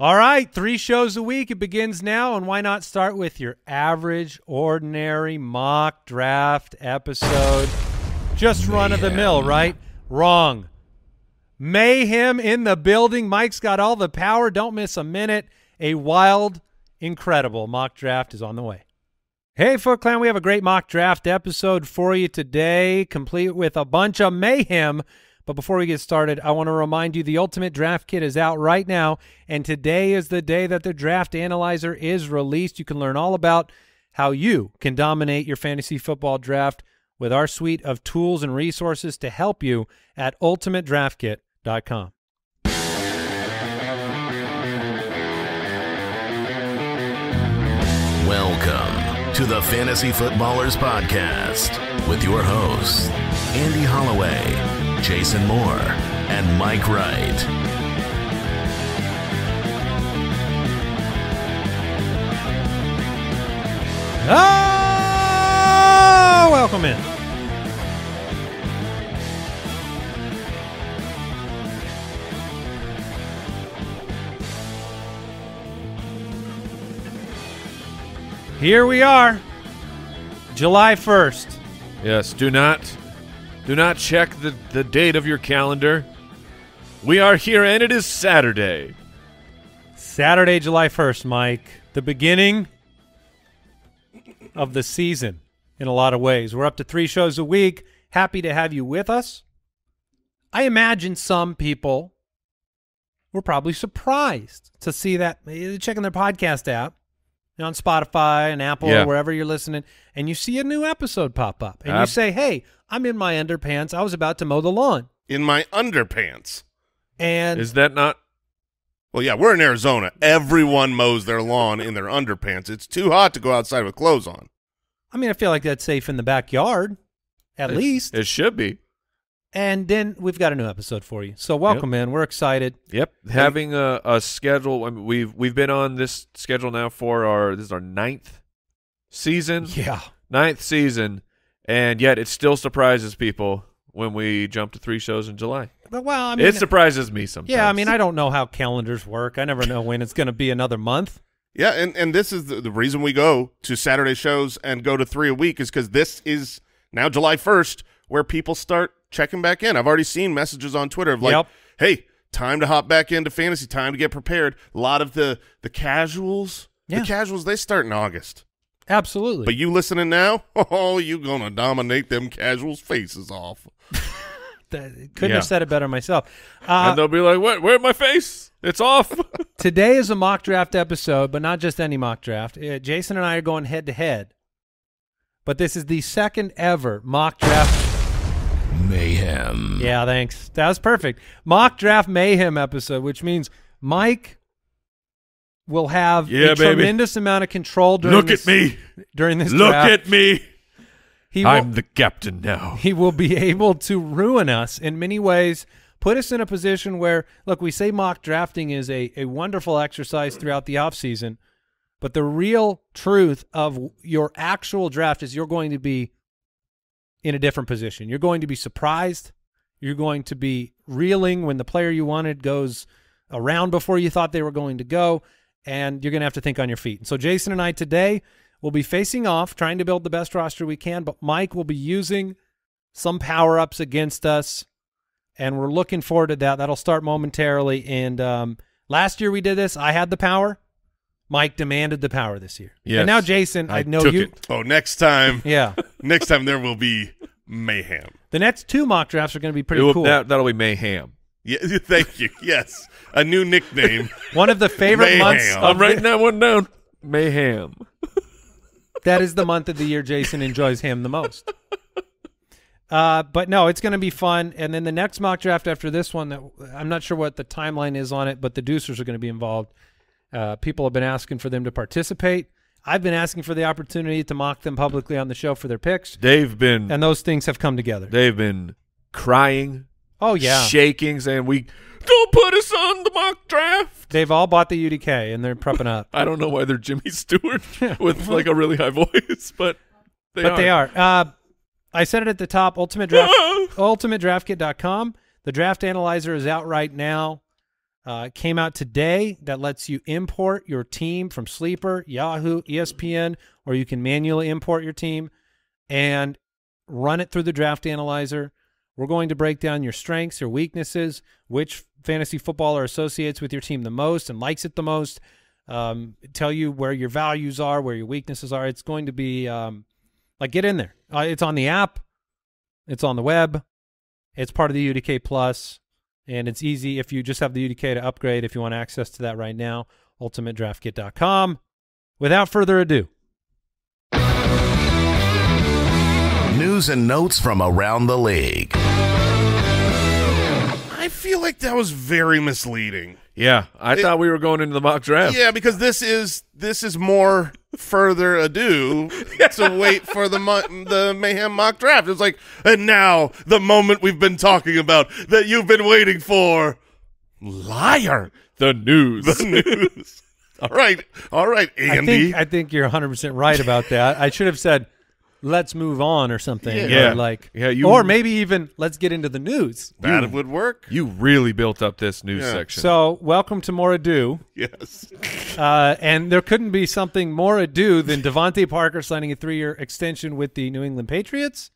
All right, three shows a week. It begins now, and why not start with your average, ordinary mock draft episode? Just run of the mill, right? Wrong. Mayhem in the building. Mike's got all the power. Don't miss a minute. A wild, incredible mock draft is on the way. Hey, Foot Clan, we have a great mock draft episode for you today, complete with a bunch of mayhem. But before we get started, I want to remind you the Ultimate Draft Kit is out right now, and today is the day that the Draft Analyzer is released. You can learn all about how you can dominate your fantasy football draft with our suite of tools and resources to help you at ultimatedraftkit.com. Welcome to the Fantasy Footballers Podcast with your hosts, Andy Holloway, Jason Moore, and Mike Wright. Oh, welcome in. Here we are, July 1st. Yes, do not do not check the, the date of your calendar. We are here and it is Saturday. Saturday, July 1st, Mike. The beginning of the season in a lot of ways. We're up to three shows a week. Happy to have you with us. I imagine some people were probably surprised to see that checking their podcast app you know, on Spotify and Apple Yeah. or wherever you're listening, and you see a new episode pop up, and you say, "Hey, I'm in my underpants. I was about to mow the lawn." in my underpants. And Is that not Well, yeah, we're in Arizona. Everyone mows their lawn in their underpants. It's too hot to go outside with clothes on. I mean, I feel like that's safe in the backyard, at it- least. It should be. And then we've got a new episode for you. So welcome in. We're excited. Yep. Having a, a schedule I mean, we've we've been on this schedule now for our this is our ninth season. Yeah. Ninth season. And yet it still surprises people when we jump to three shows in July. But well, I mean, it surprises me sometimes. yeah, I mean, I don't know how calendars work. I never know when it's going to be another month. Yeah, and, and this is the, the reason we go to Saturday shows and go to three a week is because this is now July 1st where people start checking back in. I've already seen messages on Twitter of like, Yep. hey, time to hop back into fantasy, time to get prepared. A lot of the, the casuals, Yeah. the casuals, they start in August. Absolutely. But you listening now, oh, you going to dominate them casuals' faces off. Th- couldn't Yeah. have said it better myself. Uh, and they'll be like, "What? Where's my face? It's off." today is a mock draft episode, but not just any mock draft. Uh, Jason and I are going head to head. But this is the second ever mock draft. Mayhem. Yeah, thanks. That was perfect. Mock draft mayhem episode, which means Mike will have Yeah, a baby. tremendous amount of control during Look this, at me. during this Look draft. at me. He will- I'm the captain now. he will be able to ruin us in many ways, put us in a position where, look, we say mock drafting is a, a wonderful exercise throughout the offseason, but the real truth of your actual draft is you're going to be in a different position. You're going to be surprised. You're going to be reeling when the player you wanted goes around before you thought they were going to go, and you're going to have to think on your feet. And so Jason and I today will be facing off, trying to build the best roster we can, but Mike will be using some power ups against us, and we're looking forward to that. That'll start momentarily. And um, last year we did this. I had the power. Mike demanded the power this year. Yes. And now Jason, I, I know you. it. Oh, next time, Yeah. next time there will be mayhem. The next two mock drafts are going to be pretty will- cool. That, that'll be mayhem. Yeah, thank you. Yes, a new nickname. One of the favorite Mayhem. months. I'm Of I'm writing that one down. Mayhem. that is the month of the year Jason enjoys him the most. Uh, but no, it's going to be fun. And then the next mock draft after this one, that I'm not sure what the timeline is on it, but the Deucers are going to be involved. Uh, people have been asking for them to participate. I've been asking for the opportunity to mock them publicly on the show for their picks, They've been and those things have come together. they've been crying, oh yeah, shaking, saying we don't put us on the mock draft. they've all bought the UDK and they're prepping up. I don't know why they're Jimmy Stewart with like a really high voice, but they but are. they are. Uh, I said it at the top. Ultimate draft, ultimatedraftkit.com. The draft analyzer is out right now. uh, came out today that lets you import your team from Sleeper, Yahoo, ESPN, or you can manually import your team and run it through the draft analyzer. We're going to break down your strengths, your weaknesses, which fantasy footballer associates with your team the most and likes it the most. Um, tell you where your values are, where your weaknesses are. It's going to be um, like get in there. Uh, it's on the app. It's on the web. It's part of the UDK Plus, and it's easy if you just have the UDK to upgrade. If you want access to that right now, ultimatedraftkit.com. Without further ado, News and notes from around the league. I feel like that was very misleading. Yeah, I It- thought we were going into the mock draft. Yeah, because this is this is more further ado to wait for the mo- the mayhem mock draft. It's like, and now the moment we've been talking about that you've been waiting for. Liar. The news. The news. all right, all right, I Andy. think I think you're 100 percent right about that. I should have said, "Let's move on" or something. or Yeah. like Yeah, you- or maybe even let's get into the news. that would work. you really built up this news Yeah. section. So, welcome to more ado. Yes. Uh, and there couldn't be something more ado than DeVante Parker signing a three-year extension with the New England Patriots.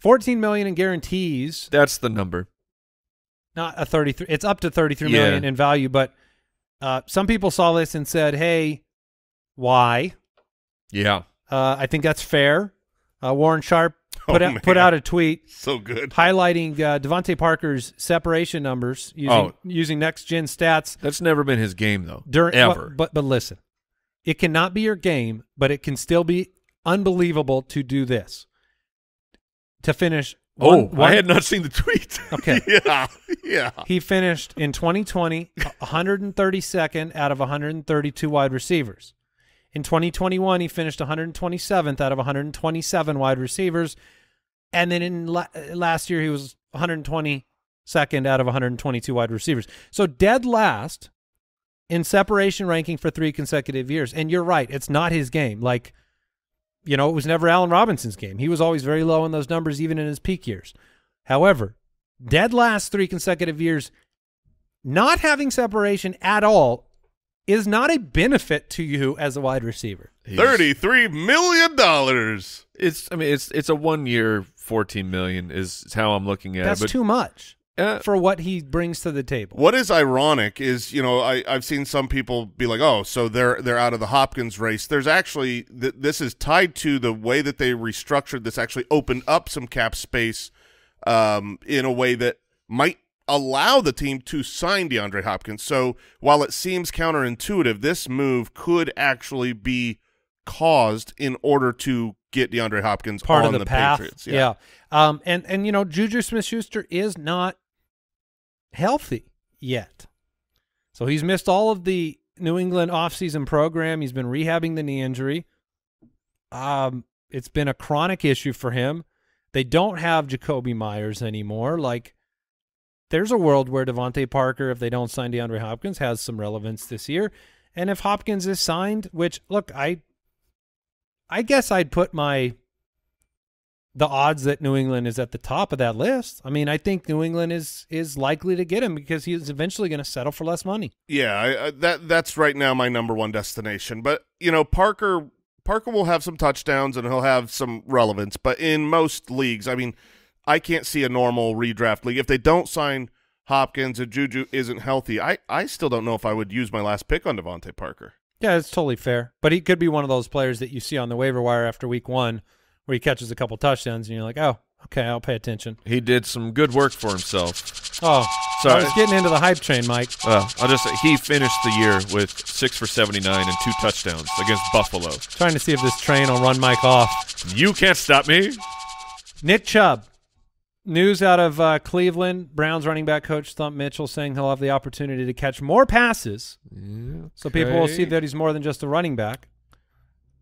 14 million in guarantees, That's the number. not a 33. It's up to 33 Yeah. million in value, but uh, some people saw this and said, "Hey, why?" Yeah. Uh, I think that's fair. Uh, Warren Sharp put Oh, out, put out a tweet So good. highlighting uh, DeVante Parker's separation numbers using Oh. using next gen stats That's never been his game though. during ever. But, but but listen, it cannot be your game, but it can still be unbelievable to do this. To finish, oh, one- one- I had not seen the tweet. okay. Yeah. Yeah. He finished in 2020 132nd out of 132 wide receivers. In 2021, he finished 127th out of 127 wide receivers, and then in la- last year he was 122nd out of 122 wide receivers. So dead last in separation ranking for three consecutive years. And you're right, it's not his game. Like, you know, it was never Allen Robinson's game. He was always very low in those numbers, even in his peak years. However, dead last three consecutive years, not having separation at all is not a benefit to you as a wide receiver. Thirty-three million dollars. It's. I mean, it's. It's a one year, fourteen million is is how I'm looking at That's it. But too much uh, for what he brings to the table. What is ironic is, you know, I, I've seen some people be like, "Oh, so they're they're out of the Hopkins race." There's actually th- this is tied to the way that they restructured this. Actually, opened up some cap space um, in a way that might allow the team to sign DeAndre Hopkins. So while it seems counterintuitive, this move could actually be caused in order to get DeAndre Hopkins part on of the, path. Patriots. Yeah. Um and and you know Juju Smith-Schuster is not healthy yet. So he's missed all of the New England offseason program. He's been rehabbing the knee injury. Um it's been a chronic issue for him. They don't have Jakobi Meyers anymore. Like there's a world where DeVante Parker, if they don't sign DeAndre Hopkins, has some relevance this year. And if Hopkins is signed, which look, I I guess I'd put my the odds that New England is at the top of that list. I mean, I think New England is is likely to get him because he's eventually going to settle for less money. Yeah, I, I, that that's right now my number one destination. But you know, Parker Parker will have some touchdowns and he'll have some relevance. But in most leagues, I mean, I can't see a normal redraft league if they don't sign Hopkins and Juju isn't healthy. I I still don't know if I would use my last pick on DeVante Parker. Yeah, it's totally fair. But he could be one of those players that you see on the waiver wire after week one where he catches a couple touchdowns and you're like, oh, okay, I'll pay attention. he did some good work for himself. Oh, Sorry. I was getting into the hype train, Mike. Uh, I'll just say he finished the year with six for seventy nine and two touchdowns against Buffalo. Trying to see if this train will run Mike off. You can't stop me. Nick Chubb. News out of uh, Cleveland. Browns running back coach Stump Mitchell saying he'll have the opportunity to catch more passes. So people will see that he's more than just a running back.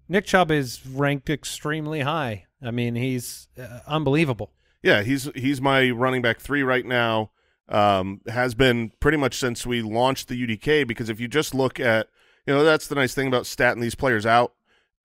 Nick Chubb is ranked extremely high. I mean, he's uh, unbelievable. Yeah, he's he's my running back three right now. Um, has been pretty much since we launched the UDK because if you just look at, you know, that's the nice thing about statting these players out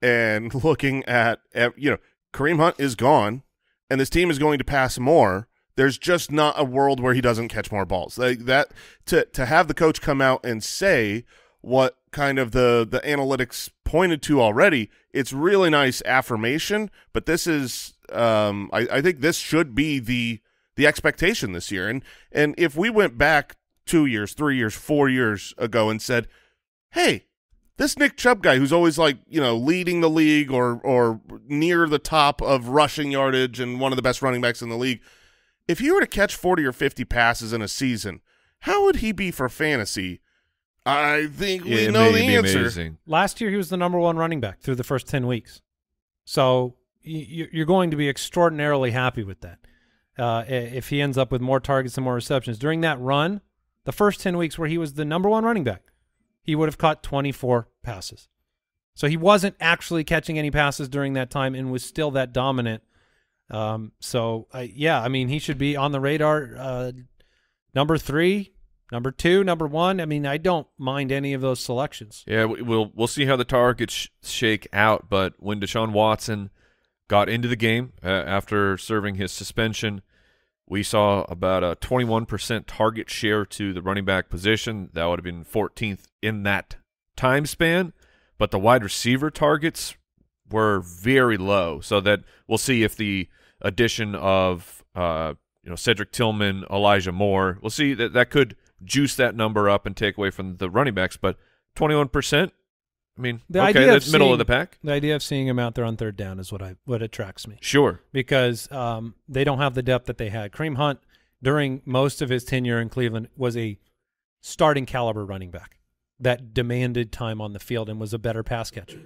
and looking at, at you know, Kareem Hunt is gone, and this team is going to pass more. there's just not a world where he doesn't catch more balls. Like that to to have the coach come out and say what kind of the the analytics pointed to already, it's really nice affirmation. But this is, um, I, I think this should be the the expectation this year. And and if we went back two years, three years, four years ago and said, hey. This Nick Chubb guy, who's always like you know leading the league or or near the top of rushing yardage and one of the best running backs in the league, if he were to catch 40 or 50 passes in a season, how would he be for fantasy? I think we Yeah, know may the answer. Amazing. Last year, he was the number one running back through the first 10 weeks. So y- y- you're going to be extraordinarily happy with that uh, if he ends up with more targets and more receptions. During that run, the first 10 weeks where he was the number one running back, he would have caught 24 passes. So he wasn't actually catching any passes during that time and was still that dominant. Um, so, yeah, I mean, he should be on the radar. Uh, number three, number two, number one. I mean, I don't mind any of those selections. Yeah, we- we'll we'll see how the targets sh- shake out. But when Deshaun Watson got into the game uh, after serving his suspension, we saw about a 21% target share to the running back position. That would have been 14th in that time span. But the wide receiver targets were very low. So that we'll see if the addition of uh, you know Cedric Tillman, Elijah Moore, we'll see that that could juice that number up and take away from the running backs. But 21%, I mean, The okay, idea of that's middle seeing- of the pack. The idea of seeing him out there on third down is what I what attracts me Sure. because um, they don't have the depth that they had. Kareem Hunt during most of his tenure in Cleveland was a starting caliber running back that demanded time on the field and was a better pass catcher.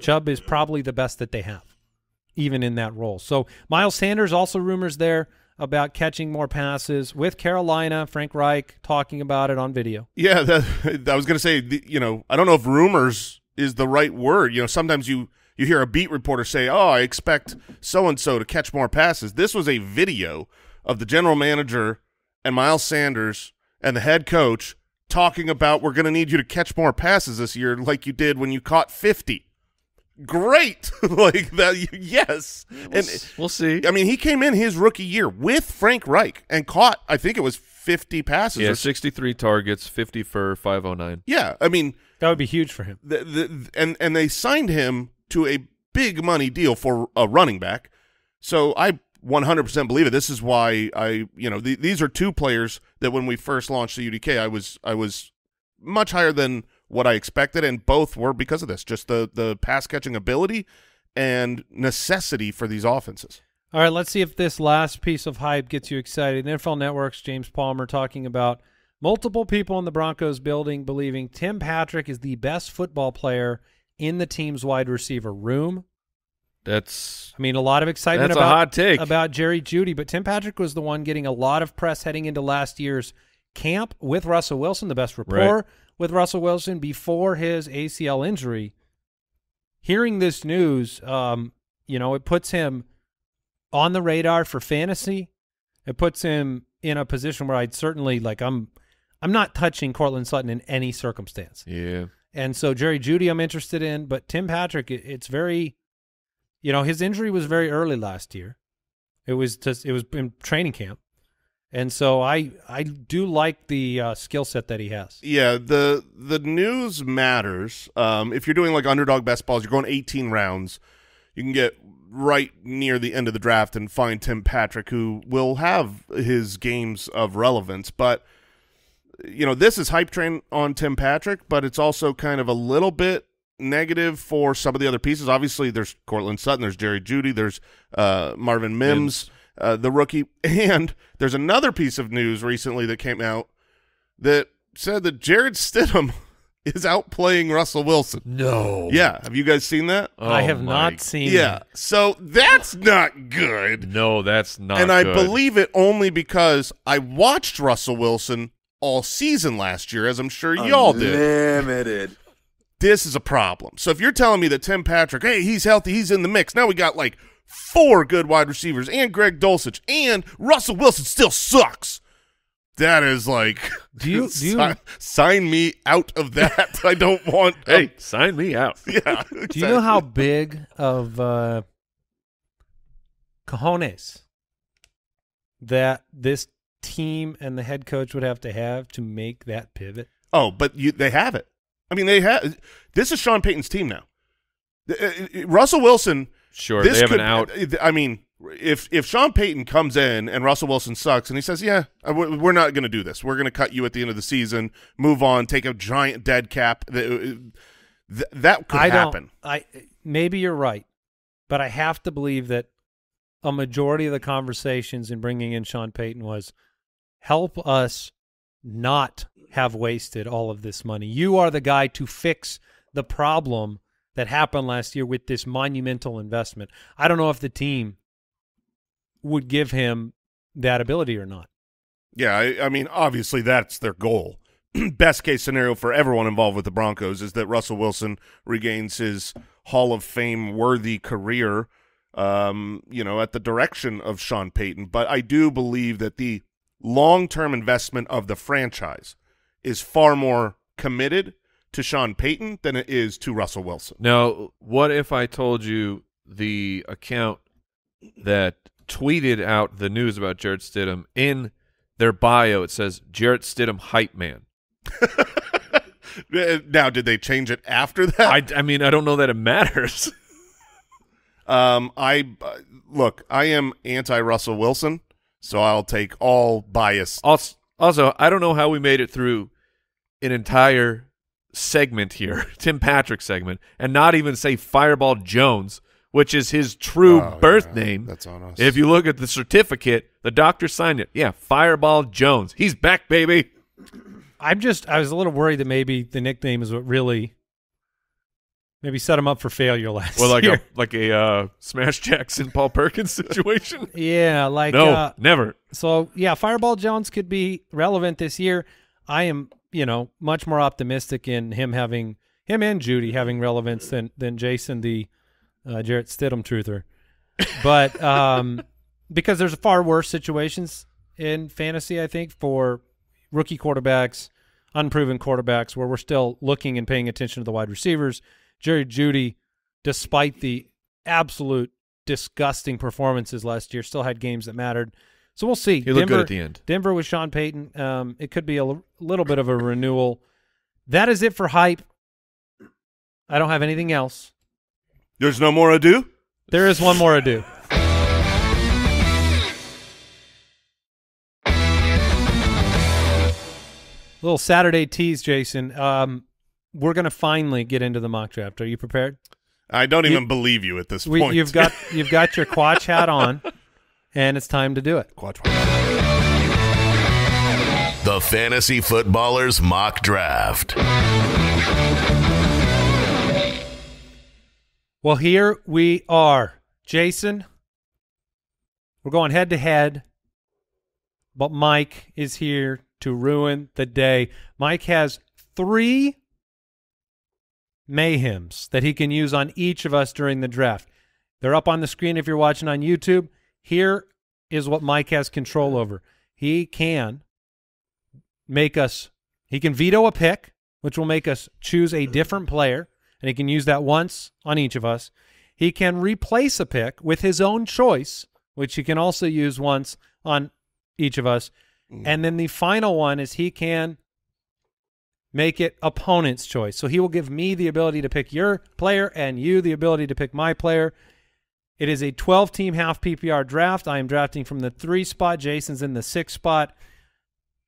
Chubb is probably the best that they have, even in that role. So Miles Sanders also rumors there about catching more passes with Carolina. Frank Reich talking about it on video. Yeah, that, I was going to say, you know, I don't know if rumors is the right word. You know, sometimes you you hear a beat reporter say, "Oh, I expect so and so to catch more passes." This was a video of the general manager and Miles Sanders and the head coach talking about we're going to need you to catch more passes this year, like you did when you caught fifty. Great, like that. Yes, and We'll see. I mean, he came in his rookie year with Frank Reich and caught, I think it was fifty passes. Yeah, 63 targets, 50 for 509. yeah, I mean, That would be huge for him. the, the, and and they signed him to a big money deal for a running back. So I 100% believe it. This is why I, you know, th these are two players that when we first launched the UDK, I was I was much higher than what I expected, and both were because of this, just the the pass catching ability and necessity for these offenses. All right, let's see if this last piece of hype gets you excited. NFL Network's James Palmer talking about multiple people in the Broncos building believing Tim Patrick is the best football player in the team's wide receiver room. That's I mean, a lot of excitement That's a about hot take. about Jerry Jeudy, but Tim Patrick was the one getting a lot of press heading into last year's camp with Russell Wilson, the best rapport Right. with Russell Wilson before his ACL injury. Hearing this news, um, you know, it puts him on the radar for fantasy. It puts him in a position where I'd certainly like I'm I'm not touching Courtland Sutton in any circumstance. yeah. And so Jerry Jeudy, I'm interested in, but Tim Patrick, it, it's very, you know, his injury was very early last year. It was just it was in training camp, and so I I do like the uh, skill set that he has. Yeah, the the news matters. Um, if you're doing like underdog best balls, you're going 18 rounds. You can get right near the end of the draft and find Tim Patrick, who will have his games of relevance. But you know, this is hype train on Tim Patrick, but it's also kind of a little bit negative for some of the other pieces. Obviously, there's Courtland Sutton, there's Jerry Jeudy, there's uh, Marvin Mims, uh, the rookie, and there's another piece of news recently that came out that said that Jarrett Stidham is outplaying Russell Wilson. No. Yeah, have you guys seen that? I Oh have my- not seen. yeah, that. so that's not good. No, that's not and I good. believe it only because I watched Russell Wilson all season last year, as I'm sure y'all did. Limited. This is a problem. So if you're telling me that Tim Patrick, hey, he's healthy, he's in the mix. Now we got like four good wide receivers and Greg Dulcich and Russell Wilson still sucks. That is like Do you- do you- si- sign me out of that. I don't want Hey, sign me out. yeah. Do you know how big of uh, cojones that this team and the head coach would have to have to make that pivot? Oh, but you, they have it. I mean, they have. This is Sean Payton's team now. Uh, uh, Russell Wilson. Sure, this they have could, an out. I mean, if if Sean Payton comes in and Russell Wilson sucks and he says, "Yeah, uh, we- we're not going to do this. We're going to cut you at the end of the season, move on, take a giant dead cap." Th- th- that could I happen. I maybe you're right, but I have to believe that a majority of the conversations in bringing in Sean Payton was help us not have wasted all of this money. You are the guy to fix the problem that happened last year with this monumental investment. I don't know if the team would give him that ability or not. Yeah, I, I mean, obviously that's their goal. Best case scenario for everyone involved with the Broncos is that Russell Wilson regains his Hall of Fame worthy career, um, you know, at the direction of Sean Payton. But I do believe that the long term investment of the franchise is far more committed to Sean Payton than it is to Russell Wilson. Now, what if I told you the account that tweeted out the news about Jarrett Stidham in their bio? It says Jarrett Stidham hype man. Now, did they change it after that? I, I mean, I don't know that it matters. Um, I uh, look, I am anti Russell Wilson, so I'll take all bias. Also, also, I don't know how we made it through an entire segment here, Tim Patrick segment, and not even say Fireball Jones, which is his true Oh, birth yeah, name. That's on us. If you look at the certificate, the doctor signed it. Yeah, Fireball Jones. He's back, baby. I'm just I was a little worried that maybe the nickname is what really maybe set him up for failure last Well, like year. a like a uh, Smash Jackson Paul Perkins situation. yeah, like no, uh, never. so yeah, Fireball Jones could be relevant this year. I am, you know, much more optimistic in him having him and Jeudy having relevance than than Jason the uh, Jarrett Stidham truther. But um because there's far worse situations in fantasy, I think, for rookie quarterbacks, unproven quarterbacks, where we're still looking and paying attention to the wide receivers. Jerry Jeudy, despite the absolute disgusting performances last year, still had games that mattered. So we'll see. He looked good at the end. Denver with Sean Payton. Um, it could be a l- little bit of a renewal. That is it for hype. I don't have anything else. There's no more ado. There is one more ado. Little Saturday tease, Jason. Um, we're going to finally get into the mock draft. Are you prepared? I don't You- even believe you at this We, point. you've got you've got your Quatch hat on, and it's time to do it. The Fantasy Footballers Mock Draft. Well, here we are, Jason. We're going head to head, but Mike is here to ruin the day. Mike has three mayhems that he can use on each of us during the draft. They're up on the screen if you're watching on YouTube. Here is what Mike has control over. He can make us, he can veto a pick, which will make us choose a different player, and he can use that once on each of us. He can replace a pick with his own choice, which he can also use once on each of us. Mm. And then the final one is he can make it opponent's choice. So he will give me the ability to pick your player and you the ability to pick my player. It is a 12 team half PPR draft. I am drafting from the three spot. Jason's in the six spot.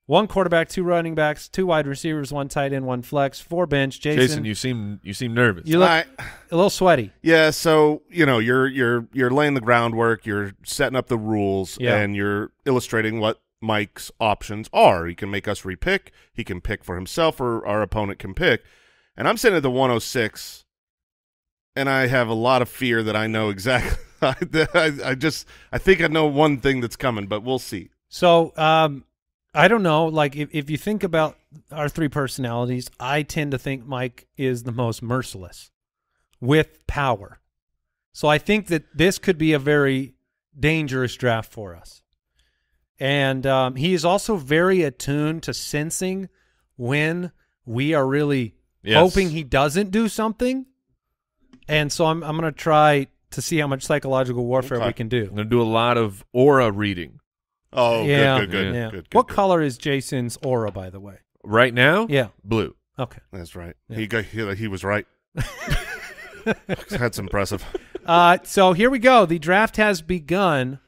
One quarterback, two running backs, two wide receivers, one tight end, one flex, four bench. Jason, Jason, you seem you seem nervous. you look I- a little sweaty. yeah, so you know you're you're you're laying the groundwork, you're setting up the rules, Yeah. and you're illustrating what Mike's options are. He can make us repick. He can pick for himself, or our opponent can pick. And I'm sitting at the 106, and I have a lot of fear that I know exactly. I, I just I think I know one thing that's coming, but we'll see. So, um, I don't know. Like, if, if you think about our three personalities, I tend to think Mike is the most merciless with power. So I think that this could be a very dangerous draft for us. And um, he is also very attuned to sensing when we are really Yes. hoping he doesn't do something. And so I'm I'm going to try to see how much psychological warfare Okay. we can do. I'm going to do a lot of aura reading Oh, yeah, good, good, good, yeah. good, good. what good. color is Jason's aura, by the way? Right now, Yeah. blue. Okay. That's right. Yeah. He got he, he was right. That's impressive. Uh, so here we go. The draft has begun,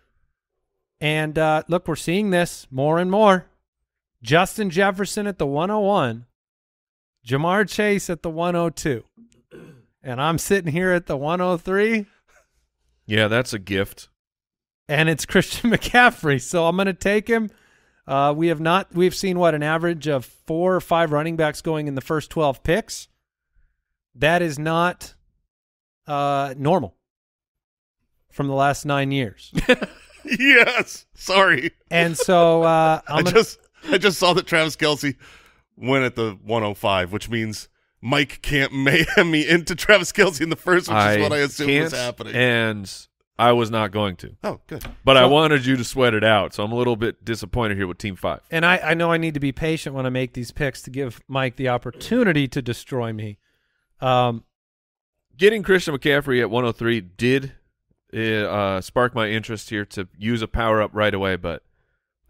and uh, look, we're seeing this more and more. Justin Jefferson at the 101, Ja'Marr Chase at the 102, and I'm sitting here at the 103, Yeah, that's a gift. and it's Christian McCaffrey. So I'm going to take him. Uh, we have not. We've seen what an average of four or five running backs going in the first 12 picks. That is not uh, normal from the last nine years. yes. Sorry. And so uh, i gonna, just I just saw that Travis Kelce went at the 105, which means Mike can't mayhem me into Travis Kelce in the first, which is what I assumed was happening. and I was not going to. oh, good. But I wanted you to sweat it out, so I'm a little bit disappointed here with Team Five. and I, I know I need to be patient when I make these picks to give Mike the opportunity to destroy me. Um, Getting Christian McCaffrey at 103 did uh, spark my interest here to use a power up right away, but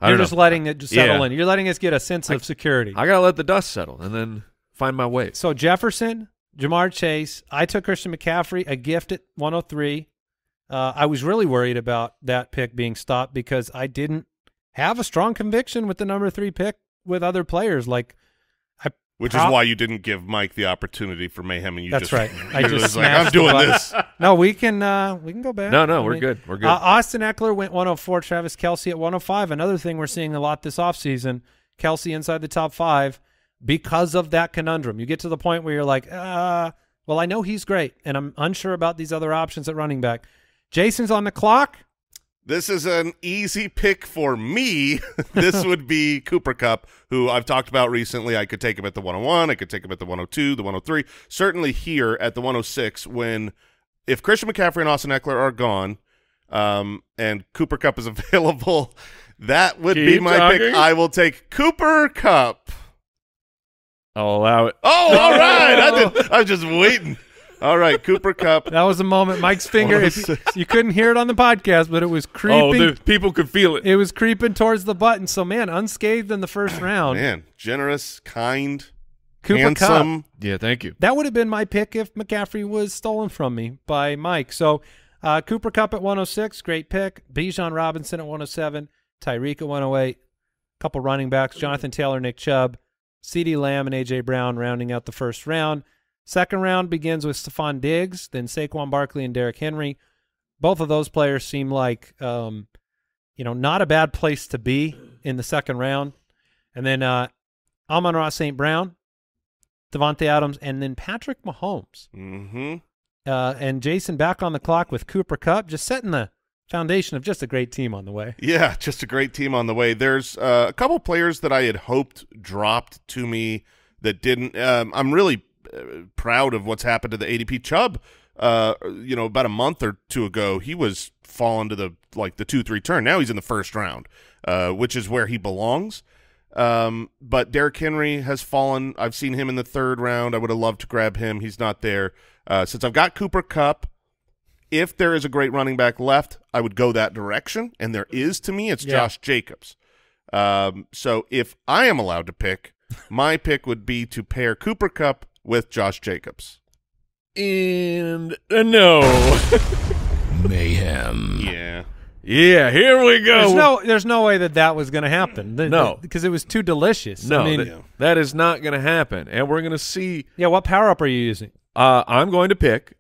I you're don't just know. letting it just settle Yeah. in. You're letting us get a sense I- of security. I gotta let the dust settle and then find my way. so Jefferson, Ja'Marr Chase. I took Christian McCaffrey, a gift at 103. Uh, I was really worried about that pick being stopped because I didn't have a strong conviction with the number three pick with other players. Like I Which is why you didn't give Mike the opportunity for mayhem, and you That's just right. I you just like, I'm doing button." this. No, we can uh we can go back. No, no, I we're mean, good. We're good. Uh, Austin Ekeler went 104, Travis Kelce at 105. Another thing we're seeing a lot this offseason, Kelce inside the top five because of that conundrum. You get to the point where you're like, uh, well, I know he's great, and I'm unsure about these other options at running back. Jason's on the clock. This is an easy pick for me. this would be Cooper Kupp, who I've talked about recently. I could take him at the 101. I could take him at the 102, the 103. Certainly here at the 106 when if Christian McCaffrey and Austin Ekeler are gone um, and Cooper Kupp is available, that would be Keep my pick. I will take Cooper Kupp. I'll allow it. Oh, all right. I, did, I was just waiting. All right, Cooper Kupp. That was a moment. Mike's finger. If you, you couldn't hear it on the podcast, but it was creeping. Oh, the, people could feel it. it was creeping towards the button. So man, unscathed in the first round. Man, generous, kind, Cooper Kupp. handsome. Yeah, thank you. That would have been my pick if McCaffrey was stolen from me by Mike. So uh, Cooper Kupp at 106, great pick. Bijan Robinson at 107, Tyreek at 108, couple running backs, Jonathan Taylor, Nick Chubb, CeeDee Lamb, and A.J. Brown rounding out the first round. Second round begins with Stefon Diggs, then Saquon Barkley and Derrick Henry. Both of those players seem like, um, you know, not a bad place to be in the second round. And then uh, Amon-Ra St. Brown, Davante Adams, and then Patrick Mahomes. Mm-hmm. Uh, and Jason back on the clock with Cooper Kupp, just setting the foundation of just a great team on the way. Yeah, just a great team on the way. There's uh, a couple players that I had hoped dropped to me that didn't. Um, I'm really uh, proud of what's happened to the ADP Chubb. Uh, you know, about a month or two ago, he was falling to the like the two three turn. Now he's in the first round, uh, which is where he belongs. Um, but Derrick Henry has fallen. I've seen him in the third round. I would have loved to grab him. He's not there. Uh, since I've got Cooper Kupp, if there is a great running back left, I would go that direction, and there is to me. It's Yeah. Josh Jacobs. Um, so if I am allowed to pick, my pick would be to pair Cooper Kupp with Josh Jacobs. And uh, no. Mayhem. Yeah, yeah, here we go. There's no, there's no way that that was going to happen. The- No. because it was too delicious. No, I mean, that- that is not going to happen. And we're going to see. yeah. What power up are you using? Uh, I'm going to pick.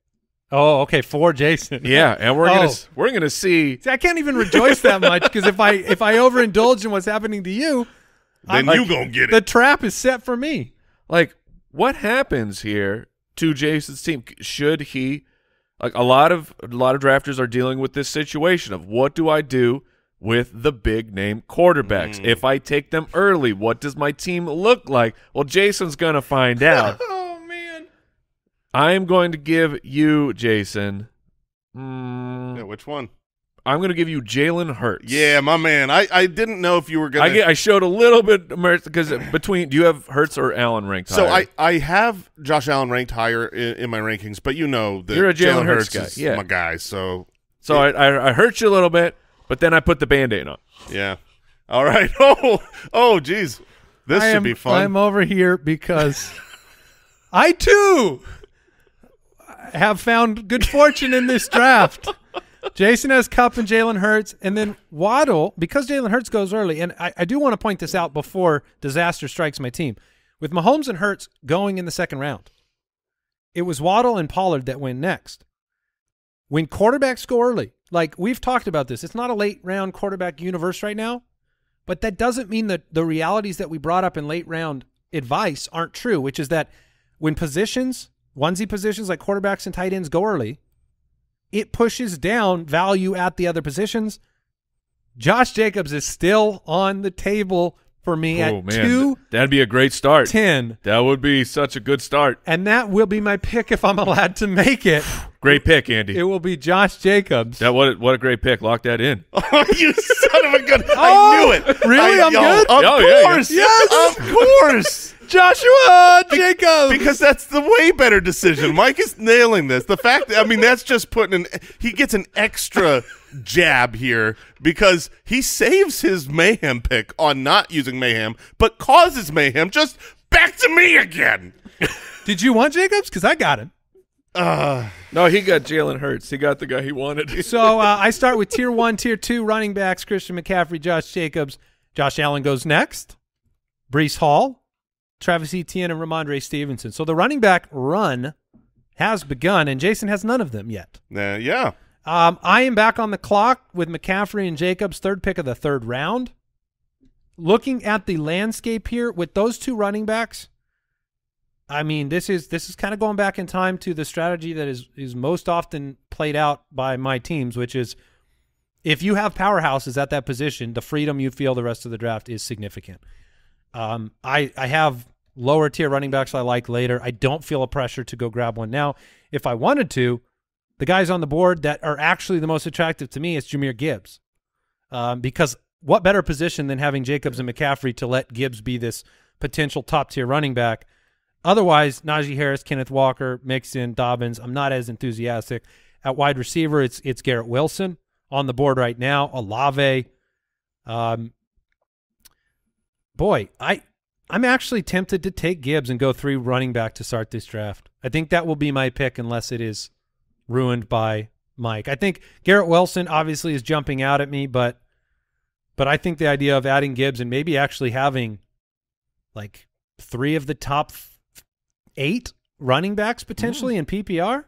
Oh, okay, for Jason. Yeah, and we're Oh. gonna we're gonna see. See, I can't even rejoice that much because if I if I overindulge in what's happening to you, then I'm- you gonna get it. the trap is set for me. like what happens here to Jason's team should he like a lot of a lot of drafters are dealing with this situation of what do I do with the big name quarterbacks hmm. if I take them early what does my team look like well Jason's going to find out Oh man. I am going to give you Jason mm, Yeah, which one? I'm going to give you Jalen Hurts Yeah, my man. I, I didn't know if you were gonna. I, showed a little bit because between do you have Hurts or Allen ranked so higher? I, I have Josh Allen ranked higher in, in my rankings, but you know that You're a Jalen Hurts Hurts guy, is yeah. my guy. So so I, I I hurt you a little bit, but then I put the band-aid on. yeah, All right. Oh, oh, geez. This I should am, be fun. I'm over here because I too have found good fortune in this draft. Jason has Kupp and Jalen Hurts, and then Waddle because Jalen Hurts goes early. And I, I do want to point this out before disaster strikes my team. With Mahomes and Hurts going in the second round, it was Waddle and Pollard that went next. When quarterbacks go early, like we've talked about this, it's not a late round quarterback universe right now, but that doesn't mean that the realities that we brought up in late round advice aren't true, which is that when positions, onesie positions like quarterbacks and tight ends go early, it pushes down value at the other positions. Josh Jacobs is still on the table for me oh at man, two that'd be a great start. ten, That would be such a good start. and that will be my pick if I'm allowed to make it. Great pick, Andy. It will be Josh Jacobs. that what a- what a great pick. Lock that in. oh, you son of a gun. Oh, I knew it. really? I, I'm good? Of Oh, yeah, course. Yes. Of course. Joshua Jacobs. because that's the way better decision. Mike is nailing this. The fact, I mean, that's just putting an. He gets an extra jab here because he saves his mayhem pick on not using mayhem, but causes mayhem. Just back to me again. Did you want Jacobs? Because I got him. No, he got Jalen Hurts. He got the guy he wanted. So uh, I start with tier one, tier two running backs: Christian McCaffrey, Josh Jacobs, Josh Allen goes next, Breece Hall, Travis Etienne, and Rhamondre Stevenson. So the running back run has begun, and Jason has none of them yet. Uh, yeah. Um, I am back on the clock with McCaffrey and Jacobs, third pick of the third round. Looking at the landscape here with those two running backs, I mean, this is this is kind of going back in time to the strategy that is is most often played out by my teams, which is if you have powerhouses at that position, the freedom you feel the rest of the draft is significant. Um, I I have lower tier running backs I like later. I don't feel a pressure to go grab one now. If I wanted to, the guys on the board that are actually the most attractive to me is Jahmyr Gibbs, um, because what better position than having Jacobs and McCaffrey to let Gibbs be this potential top tier running back? Otherwise, Najee Harris, Kenneth Walker, Mixon, Dobbins. I'm not as enthusiastic at wide receiver. It's it's Garrett Wilson on the board right now. Olave. Um, boy, I I'm actually tempted to take Gibbs and go three running back to start this draft. I think that will be my pick unless it is ruined by Mike. I think Garrett Wilson obviously is jumping out at me, but but I think the idea of adding Gibbs and maybe actually having like three of the top eight running backs potentially hmm. in PPR,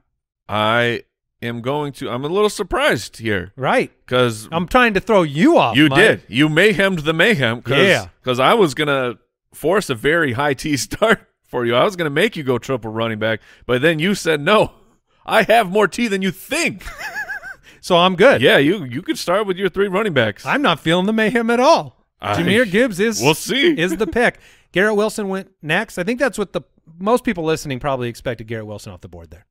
I am going to. I'm a little surprised here right? because I'm trying to throw you off. you Mike. did. You mayhemmed the mayhem. Cause, Yeah. Because I was gonna force a very high T start for you. I was gonna make you go triple running back, but then you said no. I have more T than you think. so I'm good. yeah, you you could start with your three running backs. I'm not feeling the mayhem at all. I- Jahmyr Gibbs is We'll see. is the pick. Garrett Wilson went next. I think that's what the most people listening probably expected Garrett Wilson off the board there,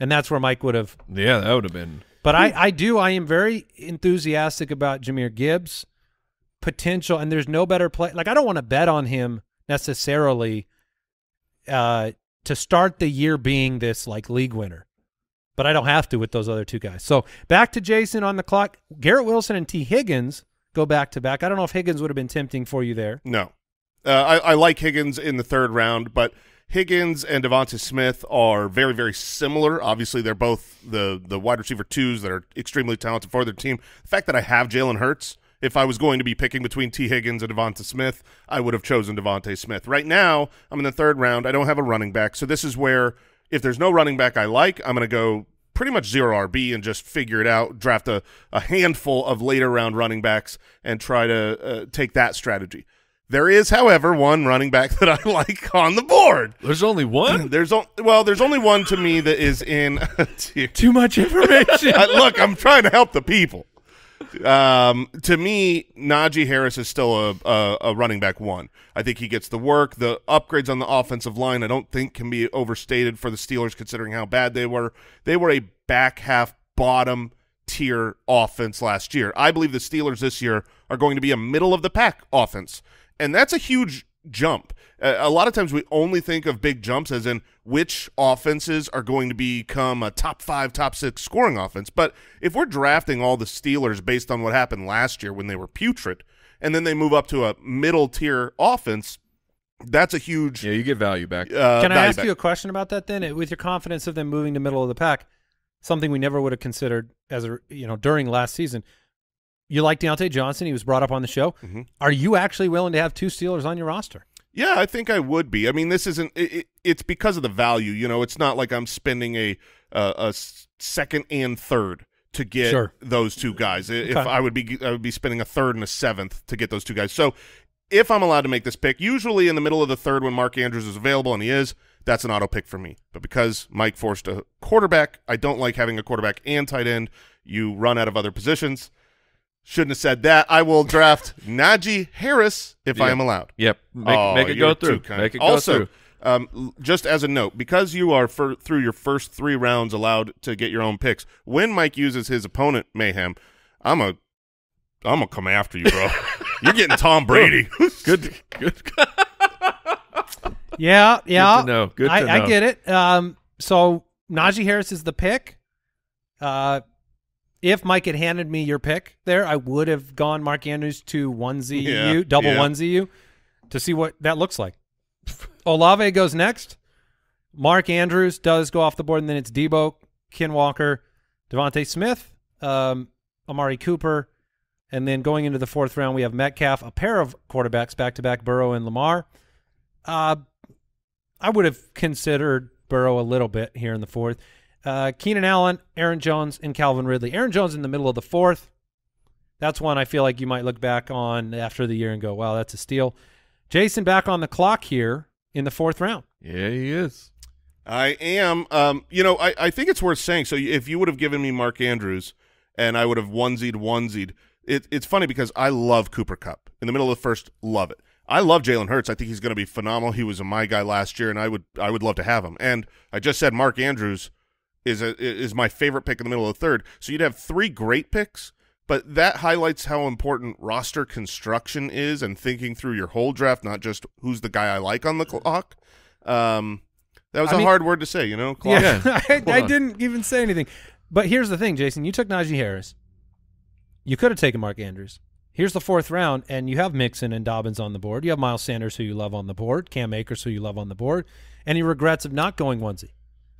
and that's where Mike would have. yeah, that would have been. But I I do I am very enthusiastic about Jahmyr Gibbs potential, and there's no better play. Like I don't want to bet on him necessarily uh, to start the year being this like league winner. But I don't have to with those other two guys. So back to Jason on the clock. Garrett Wilson and Tee Higgins go back to back. I don't know if Higgins would have been tempting for you there. No. Uh, I, I like Higgins in the third round, but Higgins and DeVonta Smith are very, very similar. Obviously, they're both the the wide receiver twos that are extremely talented for their team. The fact that I have Jalen Hurts, if I was going to be picking between Tee Higgins and DeVonta Smith, I would have chosen DeVonta Smith. Right now, I'm in the third round. I don't have a running back, so this is where if there's no running back I like, I'm going to go pretty much zero RB and just figure it out, draft a, a handful of later round running backs and try to uh, take that strategy. There is, however, one running back that I like on the board. There's only one. There's o- well, there's only one to me that is in. Too much information. Look, I'm trying to help the people. Um, to me, Najee Harris is still a, a a running back one. I think he gets the work. The upgrades on the offensive line, I don't think can be overstated for the Steelers, considering how bad they were. They were a back half bottom tier offense last year. I believe the Steelers this year are going to be a middle of the pack offense, and that's a huge jump. Uh, a lot of times we only think of big jumps as in which offenses are going to become a top five, top six scoring offense. But if we're drafting all the Steelers based on what happened last year when they were putrid, and then they move up to a middle tier offense, that's a huge. Yeah, you get value back. Uh, Can I ask back. you a question about that then? With your confidence of them moving to middle of the pack, something we never would have considered as a you know during last season. You like Diontae Johnson? He was brought up on the show. Mhm. Are you actually willing to have two Steelers on your roster? Yeah, I think I would be. I mean, this isn't. It, it, it's because of the value. You know, it's not like I'm spending a uh, a second and third to get Sure. those two guys. If Okay. I would be, I would be spending a third and a seventh to get those two guys. So, if I'm allowed to make this pick, usually in the middle of the third when Mark Andrews is available, and he is, that's an auto pick for me. But because Mike forced a quarterback, I don't like having a quarterback and tight end. You run out of other positions. Shouldn't have said that. I will draft Najee Harris if I am allowed. Yep. Make, Oh, make it go through. Make it go also, through. Um, just as a note, because you are fir- through your first three rounds allowed to get your own picks, when Mike uses his opponent mayhem, I'm a, I'm gonna come after you, bro. You're getting Tom Brady. Good. Good. Yeah, yeah. know. Good to I, I get it. Um, so Najee Harris is the pick. Uh, if Mike had handed me your pick there, I would have gone Mark Andrews to onesie Yeah, you, double yeah. onesie you, to see what that looks like. Olave goes next. Mark Andrews does go off the board, and then it's Deebo, Ken Walker, DeVonta Smith, um, Amari Cooper, and then going into the fourth round, we have Metcalf, a pair of quarterbacks back to back, Burrow and Lamar. Uh, I would have considered Burrow a little bit here in the fourth. Uh, Keenan Allen, Aaron Jones, and Calvin Ridley. Aaron Jones in the middle of the fourth. That's one I feel like you might look back on after the year and go, wow, that's a steal. Jason back on the clock here in the fourth round. Yeah, he is. I am. Um, you know, I, I think it's worth saying. So if you would have given me Mark Andrews, and I would have onesied onesied, it, it's funny because I love Cooper Kupp in the middle of the first. Love it. I love Jalen Hurts. I think he's going to be phenomenal. He was a my guy last year, and I would I would love to have him. And I just said Mark Andrews is a is my favorite pick in the middle of the third. So you'd have three great picks, but that highlights how important roster construction is and thinking through your whole draft, not just who's the guy I like on the clock. Um, that was I a mean- hard word to say, you know. Clock. Yeah, I, I didn't even say anything. But here's the thing, Jason. You took Najee Harris. You could have taken Mark Andrews. Here's the fourth round, and you have Mixon and Dobbins on the board. You have Miles Sanders, who you love on the board, Cam Akers, who you love on the board. Any regrets of not going onesie?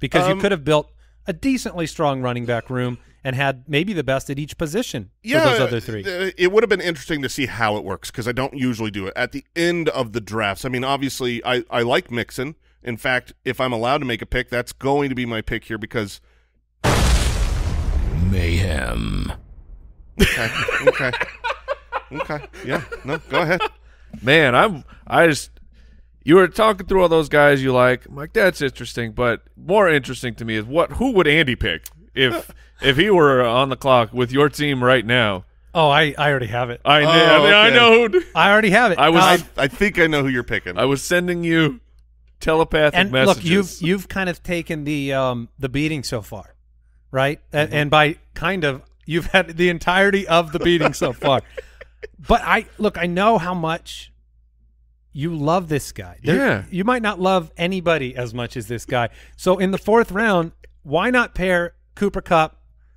Because you Um, could have built a decently strong running back room and had maybe the best at each position yeah, for those other three. It would have been interesting to see how it works because I don't usually do it at the end of the drafts. I mean, obviously, I I like Mixon. In fact, if I'm allowed to make a pick, that's going to be my pick here because Mayhem. okay, okay, okay, yeah, no, go ahead. Man, I'm. I just. You were talking through all those guys you like. I'm like, that's interesting. But more interesting to me is what? Who would Andy pick if if he were on the clock with your team right now? oh, I, I already have it. I know. Oh, I, mean, I okay. know. Who, I already have it. I was- Um, I think I know who you're picking. I was sending you telepathic and messages. look, you've you've kind of taken the um the beating so far, right? And, and by kind of, you've had the entirety of the beating so far. But I look, I know how much you love this guy. There- Yeah. you might not love anybody as much as this guy. So in the fourth round, why not pair Cooper Kupp,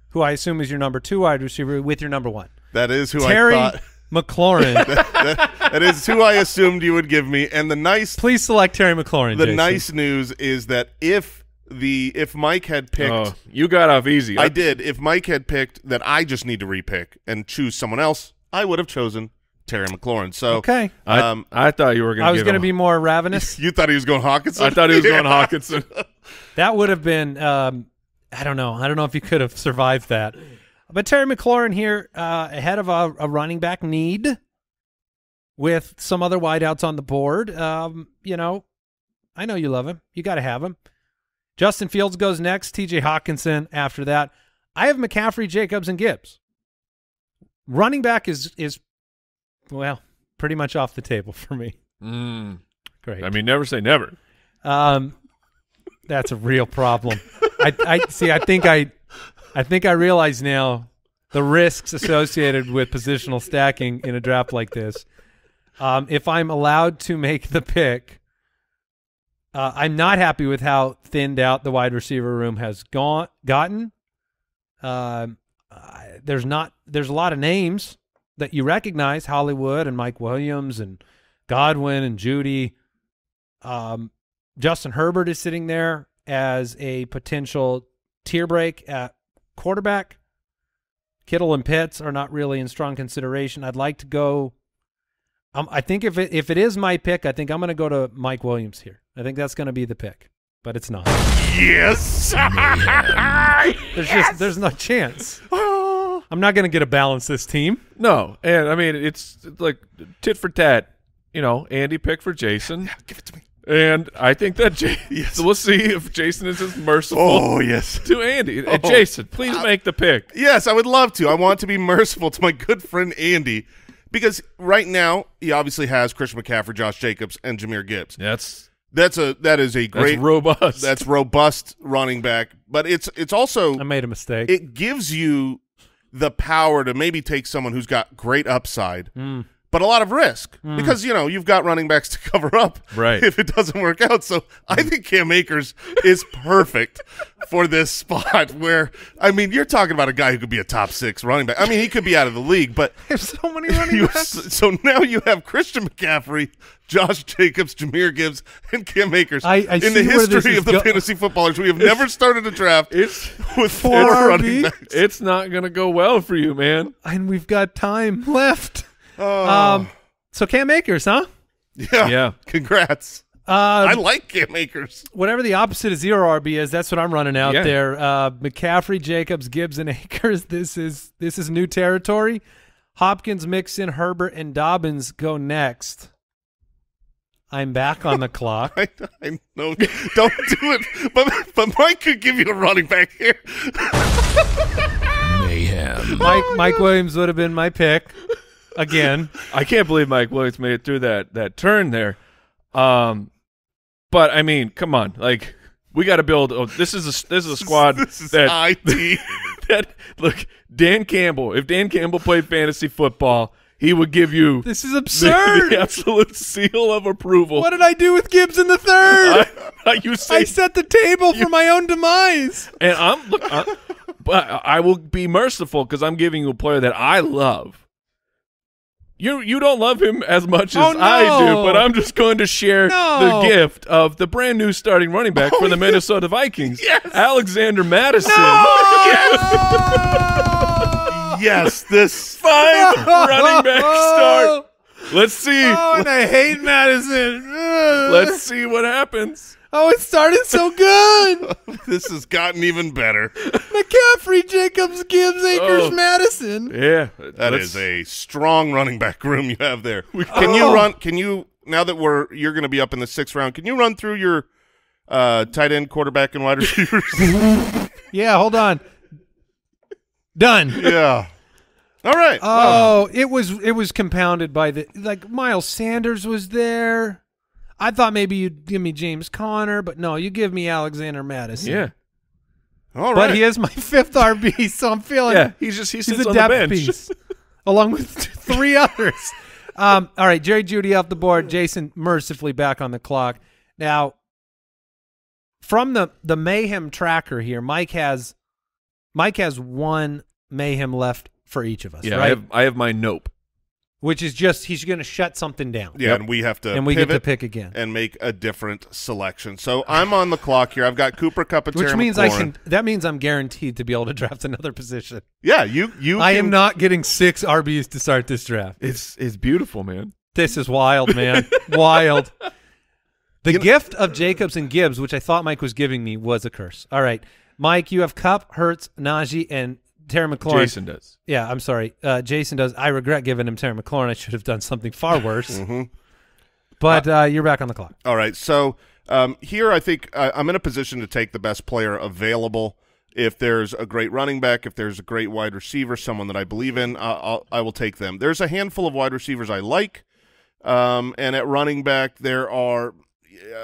who I assume is your number two wide receiver, with your number one, that is who Terry I thought. Terry McLaurin? that, that is who I assumed you would give me. And the nice Please select Terry McLaurin. the Jason. nice news is that if the if Mike had picked Oh, you got off easy. I did. If Mike had picked that I just need to repick and choose someone else, I would have chosen Terry McLaurin. So Okay. I, um, I thought you were going I to. was going to be more ravenous. you thought he was going Hockenson? I thought he was going Hockenson. That would have been um, I don't know. I don't know if you could have survived that. But Terry McLaurin here uh, ahead of a, a running back need with some other wideouts on the board. Um, you know, I know you love him. You got to have him. Justin Fields goes next. TJ Hockenson after that. I have McCaffrey, Jacobs, and Gibbs. Running back is is well pretty much off the table for me. Mm. Great. I mean, never say never. Um, that's a real problem. I, I see. I think I, I think I realize now the risks associated with positional stacking in a draft like this. Um, if I'm allowed to make the pick, uh, I'm not happy with how thinned out the wide receiver room has gone gotten. Um, I there's not. There's a lot of names. That you recognize Hollywood and Mike Williams and Godwin and Jeudy. Um, Justin Herbert is sitting there as a potential tier break at quarterback. Kittle and Pitts are not really in strong consideration. I'd like to go. Um, I think if it if it is my pick, I think I'm going to go to Mike Williams here. I think that's going to be the pick, but it's not. Yes. There's just there's no chance. I'm not going to get a balance this team. No, and I mean it's like tit for tat. You know, Andy picked for Jason, Give it to me. and I think that J- Yes. so we'll see if Jason is as merciful Oh yes. to Andy. And Oh. Jason, please make the pick. Yes, I would love to. I want to be merciful to my good friend Andy because right now he obviously has Christian McCaffrey, Josh Jacobs, and Jahmyr Gibbs. That's That's a that is a that's great robust. that's robust running back, but it's it's also I made a mistake. it gives you the power to maybe take someone who's got great upside, hmm. But a lot of risk hmm. because you know you've got running backs to cover up Right. if it doesn't work out. So I hmm. think Cam Akers is perfect for this spot. Where I mean, you're talking about a guy who could be a top six running back. I mean, he could be out of the league, but There's so many running you, backs. so now you have Christian McCaffrey, Josh Jacobs, Jahmyr Gibbs, and Cam Akers. I- I In see the where this history of the go- fantasy footballers, we have never started a draft it's with Four four RB? running backs. it's not gonna go well for you, man. and we've got time left. Oh. Um, so Cam Akers, huh? yeah. Yeah. Congrats. Uh, I like Cam Akers. whatever the opposite of zero RB is, that's what I'm running out Yeah. there. Uh, McCaffrey, Jacobs, Gibbs, and Akers. This is this is new territory. Hopkins, Mixon, Herbert, and Dobbins go next. I'm back on the clock. I, I know. Don't do it. But but Mike could give you a running back here. Mayhem. Mike Mike Williams would have been my pick again. I can't believe Mike Williams made it through that that turn there. Um, but I mean, come on, like we got to build. Oh, this is a this is a squad This is that IT. that look. Dan Campbell, if Dan Campbell played fantasy football, he would give you This is absurd. the absolute seal of approval. What did I do with Gibbs in the third? I, you say, I set the table for my own demise. and I'm look, I, but I will be merciful because I'm giving you a player that I love. You you don't love him as much as Oh, I do, but I'm just going to share No. the gift of the brand new starting running back for the Minnesota Vikings, Yes. Alexander Mattison. yes, this. Five running back start. Let's see. Oh, and I hate Mattison. Let's see what happens. Oh, it started so good. This has gotten even better. McCaffrey, Jacobs, Gibbs, Akers, Oh. Mattison. Yeah, That let's- is a strong running back room you have there. Can you Oh. run? Can you now that we're you're going to be up in the sixth round? Can you run through your uh, tight end, quarterback, and wide receivers? Yeah, hold on. Done. yeah. All right. Well, Oh, it was it was compounded by the like Miles Sanders was there. I thought maybe you'd give me James Conner, but no, you give me Alexander Mattison. yeah, all right. But he is my fifth RB, so I'm feeling yeah. He's just he he's a on the depth bench. piece, along with three others. Um, all right, Jerry Jeudy off the board. Jason mercifully back on the clock. Now, from the the mayhem tracker here, Mike has Mike has one mayhem left for each of us, Yeah, right? I have I have my nope. Which is just he's going to shut something down, yeah, Yep. and we have to and we pivot get to pick again. and make a different selection. So I'm on the clock here. I've got Cooper Kupp and Which Terry means I can. That means I'm guaranteed to be able to draft another position. Yeah, you you. I can, am not getting six RBs to start this draft. It's it's beautiful, man. This is wild, man. wild. The gift of Jacobs and Gibbs, which I thought Mike was giving me, was a curse. All right, Mike, you have Kupp, Hurts, Najee, and Terry McLaurin. Jason does. Yeah, I'm sorry. Uh, Jason does. I regret giving him Terry McLaurin. I should have done something far worse. Mhm. But uh, you're back on the clock. All right. So um, here, I think uh, I'm in a position to take the best player available. If there's a great running back, if there's a great wide receiver, someone that I believe in, uh, I'll, I will take them. There's a handful of wide receivers I like, um, and at running back, there are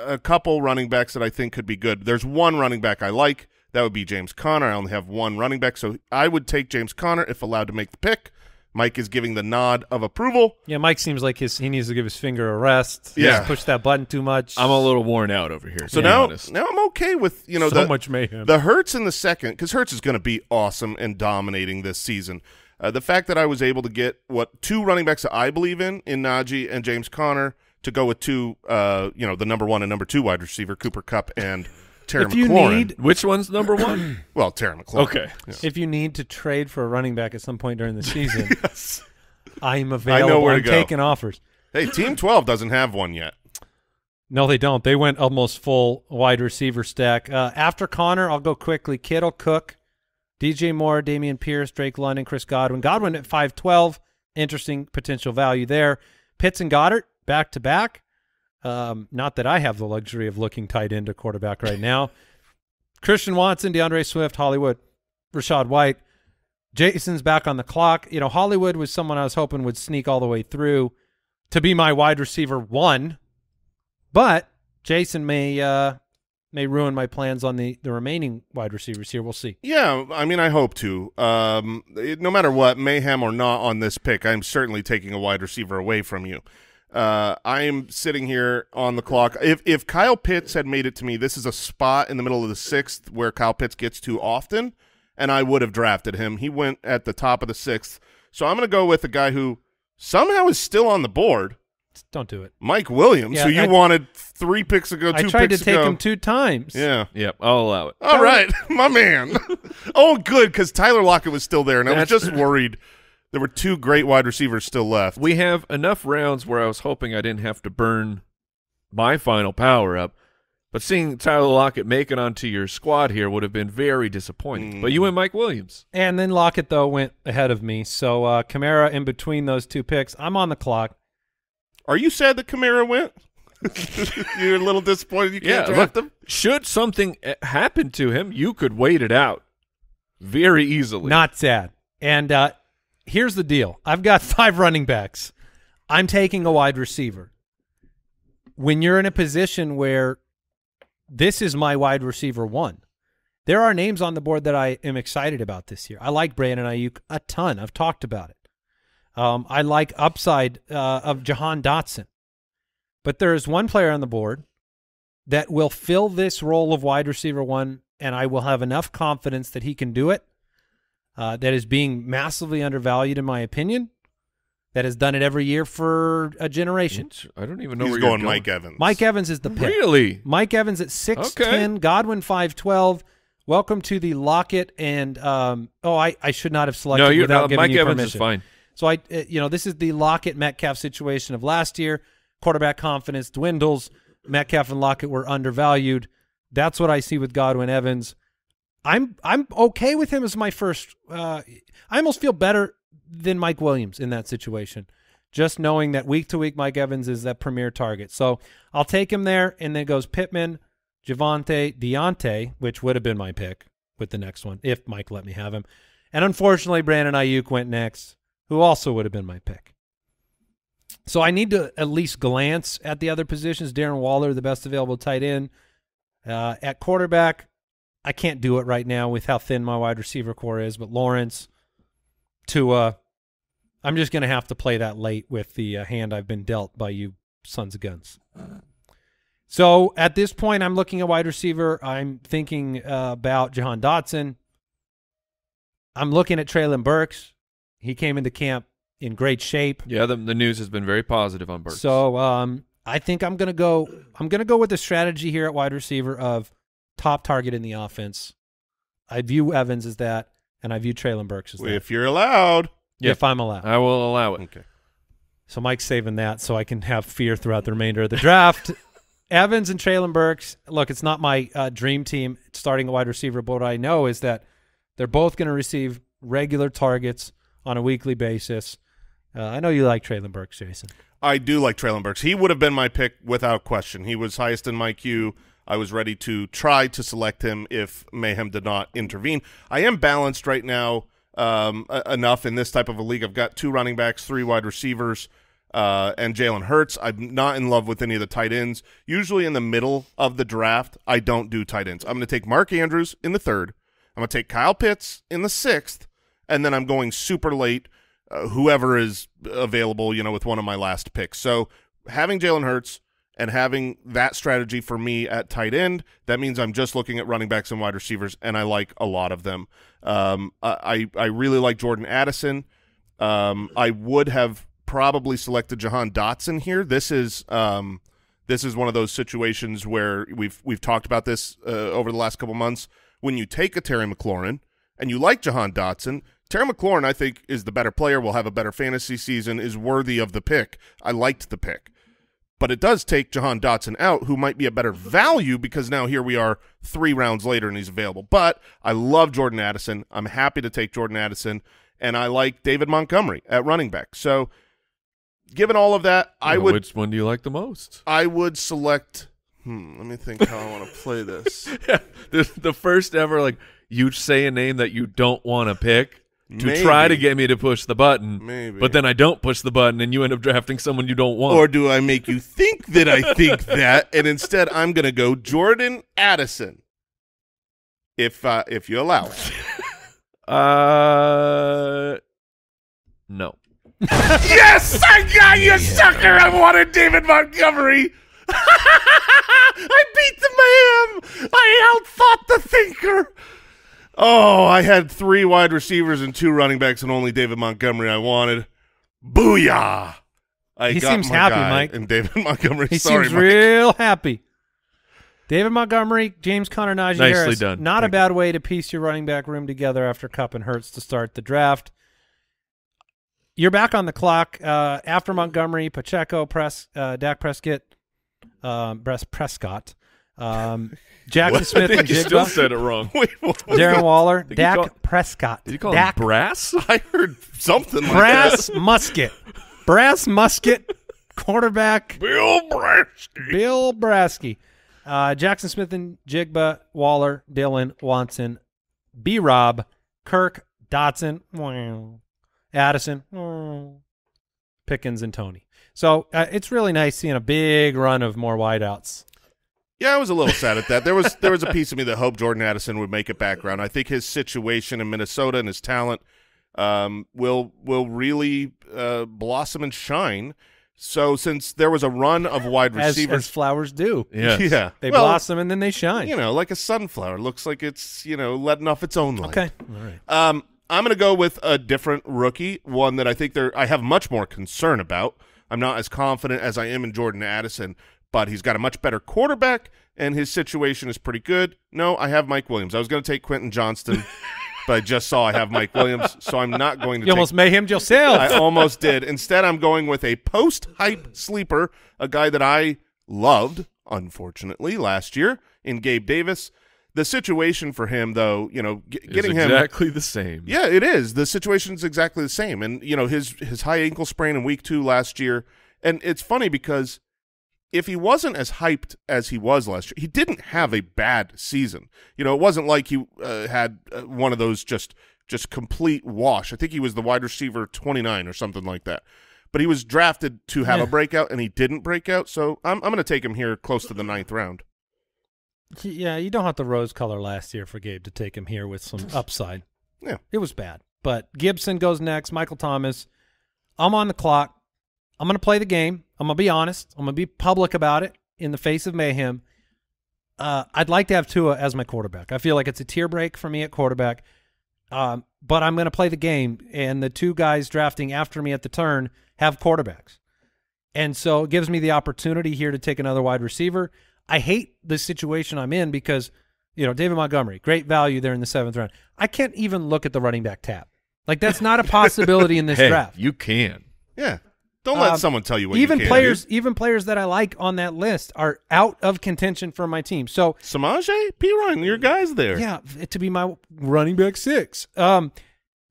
a couple running backs that I think could be good. There's one running back I like. That would be James Conner. I only have one running back, so I would take James Conner if allowed to make the pick. Mike is giving the nod of approval. Yeah, Mike seems like his he needs to give his finger a rest. Yeah. He's pushed that button too much. I'm a little worn out over here. So to be now, now I'm okay with you know so the, much mayhem. The Hurts in the second, because Hurts is going to be awesome and dominating this season. Uh, the fact that I was able to get what two running backs that I believe in in Najee and James Conner to go with two, uh, you know, the number one and number two wide receiver Cooper Kupp and Terry if you McLaurin. need Which one's number one? well, Terry McLaurin. Okay. Yeah. if you need to trade for a running back at some point during the season, Yes. I'm available. where to I'm go. taking offers. Hey, Team 12 doesn't have one yet. No, they don't. They went almost full wide receiver stack. Uh, after Conner, I'll go quickly. Kittle, Cook, DJ Moore, Dameon Pierce, Drake London, Chris Godwin. Godwin at 5'12", interesting potential value there. Pitts and Goedert, back to back. Um, not that I have the luxury of looking tight end to quarterback right now. Christian Watson, D'Andre Swift, Hollywood, Rachaad White. Jason's back on the clock. You know, Hollywood was someone I was hoping would sneak all the way through to be my wide receiver one, but Jason may uh, may ruin my plans on the the remaining wide receivers here. We'll see. Yeah, I mean, I hope to. Um, it- no matter what, mayhem or not on this pick, I'm certainly taking a wide receiver away from you. Uh, I am sitting here on the clock. If if Kyle Pitts had made it to me, this is a spot in the middle of the sixth where Kyle Pitts gets to often, and I would have drafted him. He went at the top of the sixth, so I'm going to go with a guy who somehow is still on the board, Don't do it. Mike Williams, Yeah, who you I- wanted three picks ago, I two tried to take ago. him two times. Yeah. yep, I'll allow it. All right, my man. oh, good, because Tyler Lockett was still there, and I was just worried there were two great wide receivers still left. We have enough rounds where I was hoping I didn't have to burn my final power up, but seeing Tyler Lockett make it onto your squad here would have been very disappointing. But you went Mike Williams. And then Lockett though went ahead of me. So uh, Kamara in between those two picks. I'm on the clock. Are you sad that Kamara went? You're a little disappointed you can't Yeah, draft look, him. should something uh, happen to him, you could wait it out very easily. Not sad. And uh, here's the deal. I've got five running backs. I'm taking a wide receiver. When you're in a position where this is my wide receiver one, there are names on the board that I am excited about this year. I like Brandon Aiyuk a ton. I've talked about it. Um, I like upside uh, of Jahan Dotson. But there is one player on the board that will fill this role of wide receiver one, and I will have enough confidence that he can do it uh, that is being massively undervalued, in my opinion, that has done it every year for a generation. I don't even know He's where going you're Mike Evans. Mike Evans is the pick. Really? Mike Evans at 6'10", Godwin 5'12". Welcome to the Lockett and um, oh, I, I should not have selected No, you're without no, giving Mike you Evans permission. is fine. So I, uh, you know, this is the Lockett Metcalf situation of last year. Quarterback confidence dwindles. Metcalf and Lockett were undervalued. That's what I see with Godwin Evans. I'm I'm okay with him as my first. Uh, I almost feel better than Mike Williams in that situation, just knowing that week to week Mike Evans is that premier target. So I'll take him there, and then goes Pittman, Javonte, Diontae, which would have been my pick with the next one if Mike let me have him, and unfortunately Brandon Aiyuk went next, who also would have been my pick. So I need to at least glance at the other positions. Darren Waller, the best available tight end. Uh, at quarterback, I can't do it right now with how thin my wide receiver core is, but Lawrence, Tua, I'm just going to have to play that late with the uh, hand I've been dealt by you sons of guns. So at this point, I'm looking at wide receiver. I'm thinking uh, about Jahan Dotson. I'm looking at Treylon Burks. He came into camp in great shape. Yeah, the, the news has been very positive on Burks. So um, I think I'm gonna go. I'm gonna go with the strategy here at wide receiver of top target in the offense. I view Evans as that, and I view Treylon Burks as that. If you're allowed. Yeah. If I'm allowed. I will allow it. Okay. So Mike's saving that so I can have fear throughout the remainder of the draft. Evans and Treylon Burks. Look, it's not my uh, dream team starting a wide receiver, but what I know is that they're both going to receive regular targets on a weekly basis. Uh, I know you like Treylon Burks, Jason. I do like Treylon Burks. He would have been my pick without question. He was highest in my queue. I was ready to try to select him if Mayhem did not intervene. I am balanced right now um, enough in this type of a league. I've got two running backs, three wide receivers, uh, and Jalen Hurts. I'm not in love with any of the tight ends. Usually in the middle of the draft, I don't do tight ends. I'm going to take Mark Andrews in the third. I'm going to take Kyle Pitts in the sixth, and then I'm going super late uh, whoever is available, you know, with one of my last picks. So having Jalen Hurts and having that strategy for me at tight end, that means I'm just looking at running backs and wide receivers, and I like a lot of them. Um, I I really like Jordan Addison. Um, I would have probably selected Jahan Dotson here. This is um, this is one of those situations where we've we've talked about this uh, over the last couple months. When you take a Terry McLaurin and you like Jahan Dotson, Terry McLaurin I think is the better player. Will have a better fantasy season. Is worthy of the pick. I liked the pick, but it does take Jahan Dotson out, who might be a better value because now here we are three rounds later and he's available. But I love Jordan Addison. I'm happy to take Jordan Addison, and I like David Montgomery at running back. So given all of that, I would Which one do you like the most? I would select. Hmm, let me think how I want to play this. the, the first ever like you say a name that you don't want to pick to Maybe. try to get me to push the button. Maybe. But then I don't push the button and you end up drafting someone you don't want. Or do I make you think that I think that, and instead I'm going to go Jordan Addison, if uh, if you allow it. uh no. yes, I got you, sucker! I wanted David Montgomery. I beat the man. I outthought the thinker. Oh, I had three wide receivers and two running backs, and only David Montgomery I wanted. Booyah! I He got seems my happy, guy, Mike. And David Montgomery. He sorry, seems Mike. real happy. David Montgomery, James Conner, Najee Nicely Harris. done. Not a Thank bad way to piece your running back room together after Kupp and Hurts to start the draft. You're back on the clock uh, after Montgomery, Pacheco, Press, uh, Dak Prescott, um, Bress Prescott, um, Jackson I Smith and think you still said it wrong. Wait, what was Darren that? Waller, Did you Dak call- Prescott, Did you call Dak him brass? I heard something like Brass that. Musket, Brass Musket, quarterback Bill Brasky. Bill Brasky, uh, Jackson Smith and Jigba, Waller, Dillon, Watson, B. Rob, Kirk, Dotson, wow, Addison, wow, Pickens, and Toney. So uh, it's really nice seeing a big run of more wideouts. Yeah, I was a little sad at that. There was there was a piece of me that hoped Jordan Addison would make it back around. I think his situation in Minnesota and his talent um, will will really uh, blossom and shine. So since there was a run of wide As, receivers, as flowers do. Yes. yeah, They well, blossom and then they shine. You know, like a sunflower, looks like it's you know letting off its own light. okay. All right. Um, I'm going to go with a different rookie, one that I think there I have much more concern about. I'm not as confident as I am in Jordan Addison, but he's got a much better quarterback, and his situation is pretty good. No, I have Mike Williams. I was going to take Quentin Johnston, but I just saw I have Mike Williams, so I'm not going to. You take almost mayhemmed yourself. I almost did. Instead, I'm going with a post-hype sleeper, a guy that I loved, unfortunately, last year in Gabe Davis. The situation for him, though, you know, g- It's getting him exactly the same. yeah, it is. The situation's exactly the same. And you know, his his high ankle sprain in week 2 last year, and it's funny because if he wasn't as hyped as he was last year, he didn't have a bad season. You know, it wasn't like he uh, had uh, one of those just just complete wash. I think he was the wide receiver 29 or something like that. But he was drafted to have Yeah. a breakout and he didn't break out, so I'm I'm going to take him here close to the ninth round. Yeah, you don't have the rose color last year for Gabe to take him here with some upside. Yeah. It was bad. But Gibson goes next, Michael Thomas. I'm on the clock. I'm going to play the game. I'm going to be honest. I'm going to be public about it in the face of mayhem. Uh, I'd like to have Tua as my quarterback. I feel like it's a tier break for me at quarterback. Um, but I'm going to play the game, and the two guys drafting after me at the turn have quarterbacks. And so it gives me the opportunity here to take another wide receiver. I hate the situation I'm in because, you know, David Montgomery, great value there in the seventh round. I can't even look at the running back tab. Like that's not a possibility in this hey, draft. you can. Yeah. Don't let Um, someone tell you what even you players, do. even players that I like on that list are out of contention for my team. So Samaje, Perine, your guys there. yeah, to be my running back six. Um,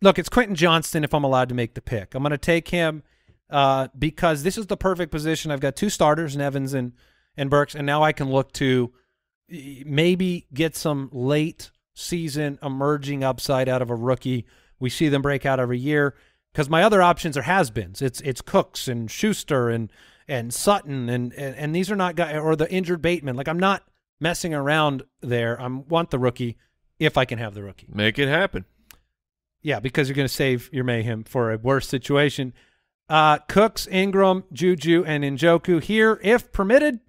look, it's Quentin Johnston if I'm allowed to make the pick. I'm going to take him uh, because this is the perfect position. I've got two starters, in Evans and and Burks, and now I can look to maybe get some late season emerging upside out of a rookie. We see them break out every year because my other options are has-beens. It's it's Cooks and Schuster and and Sutton and and, and these are not guys or the injured Bateman. Like I'm not messing around there. I want the rookie if I can have the rookie. Make it happen. Yeah, because you're going to save your mayhem for a worse situation. Uh, Cooks, Ingram, Juju, and Njoku here, if permitted.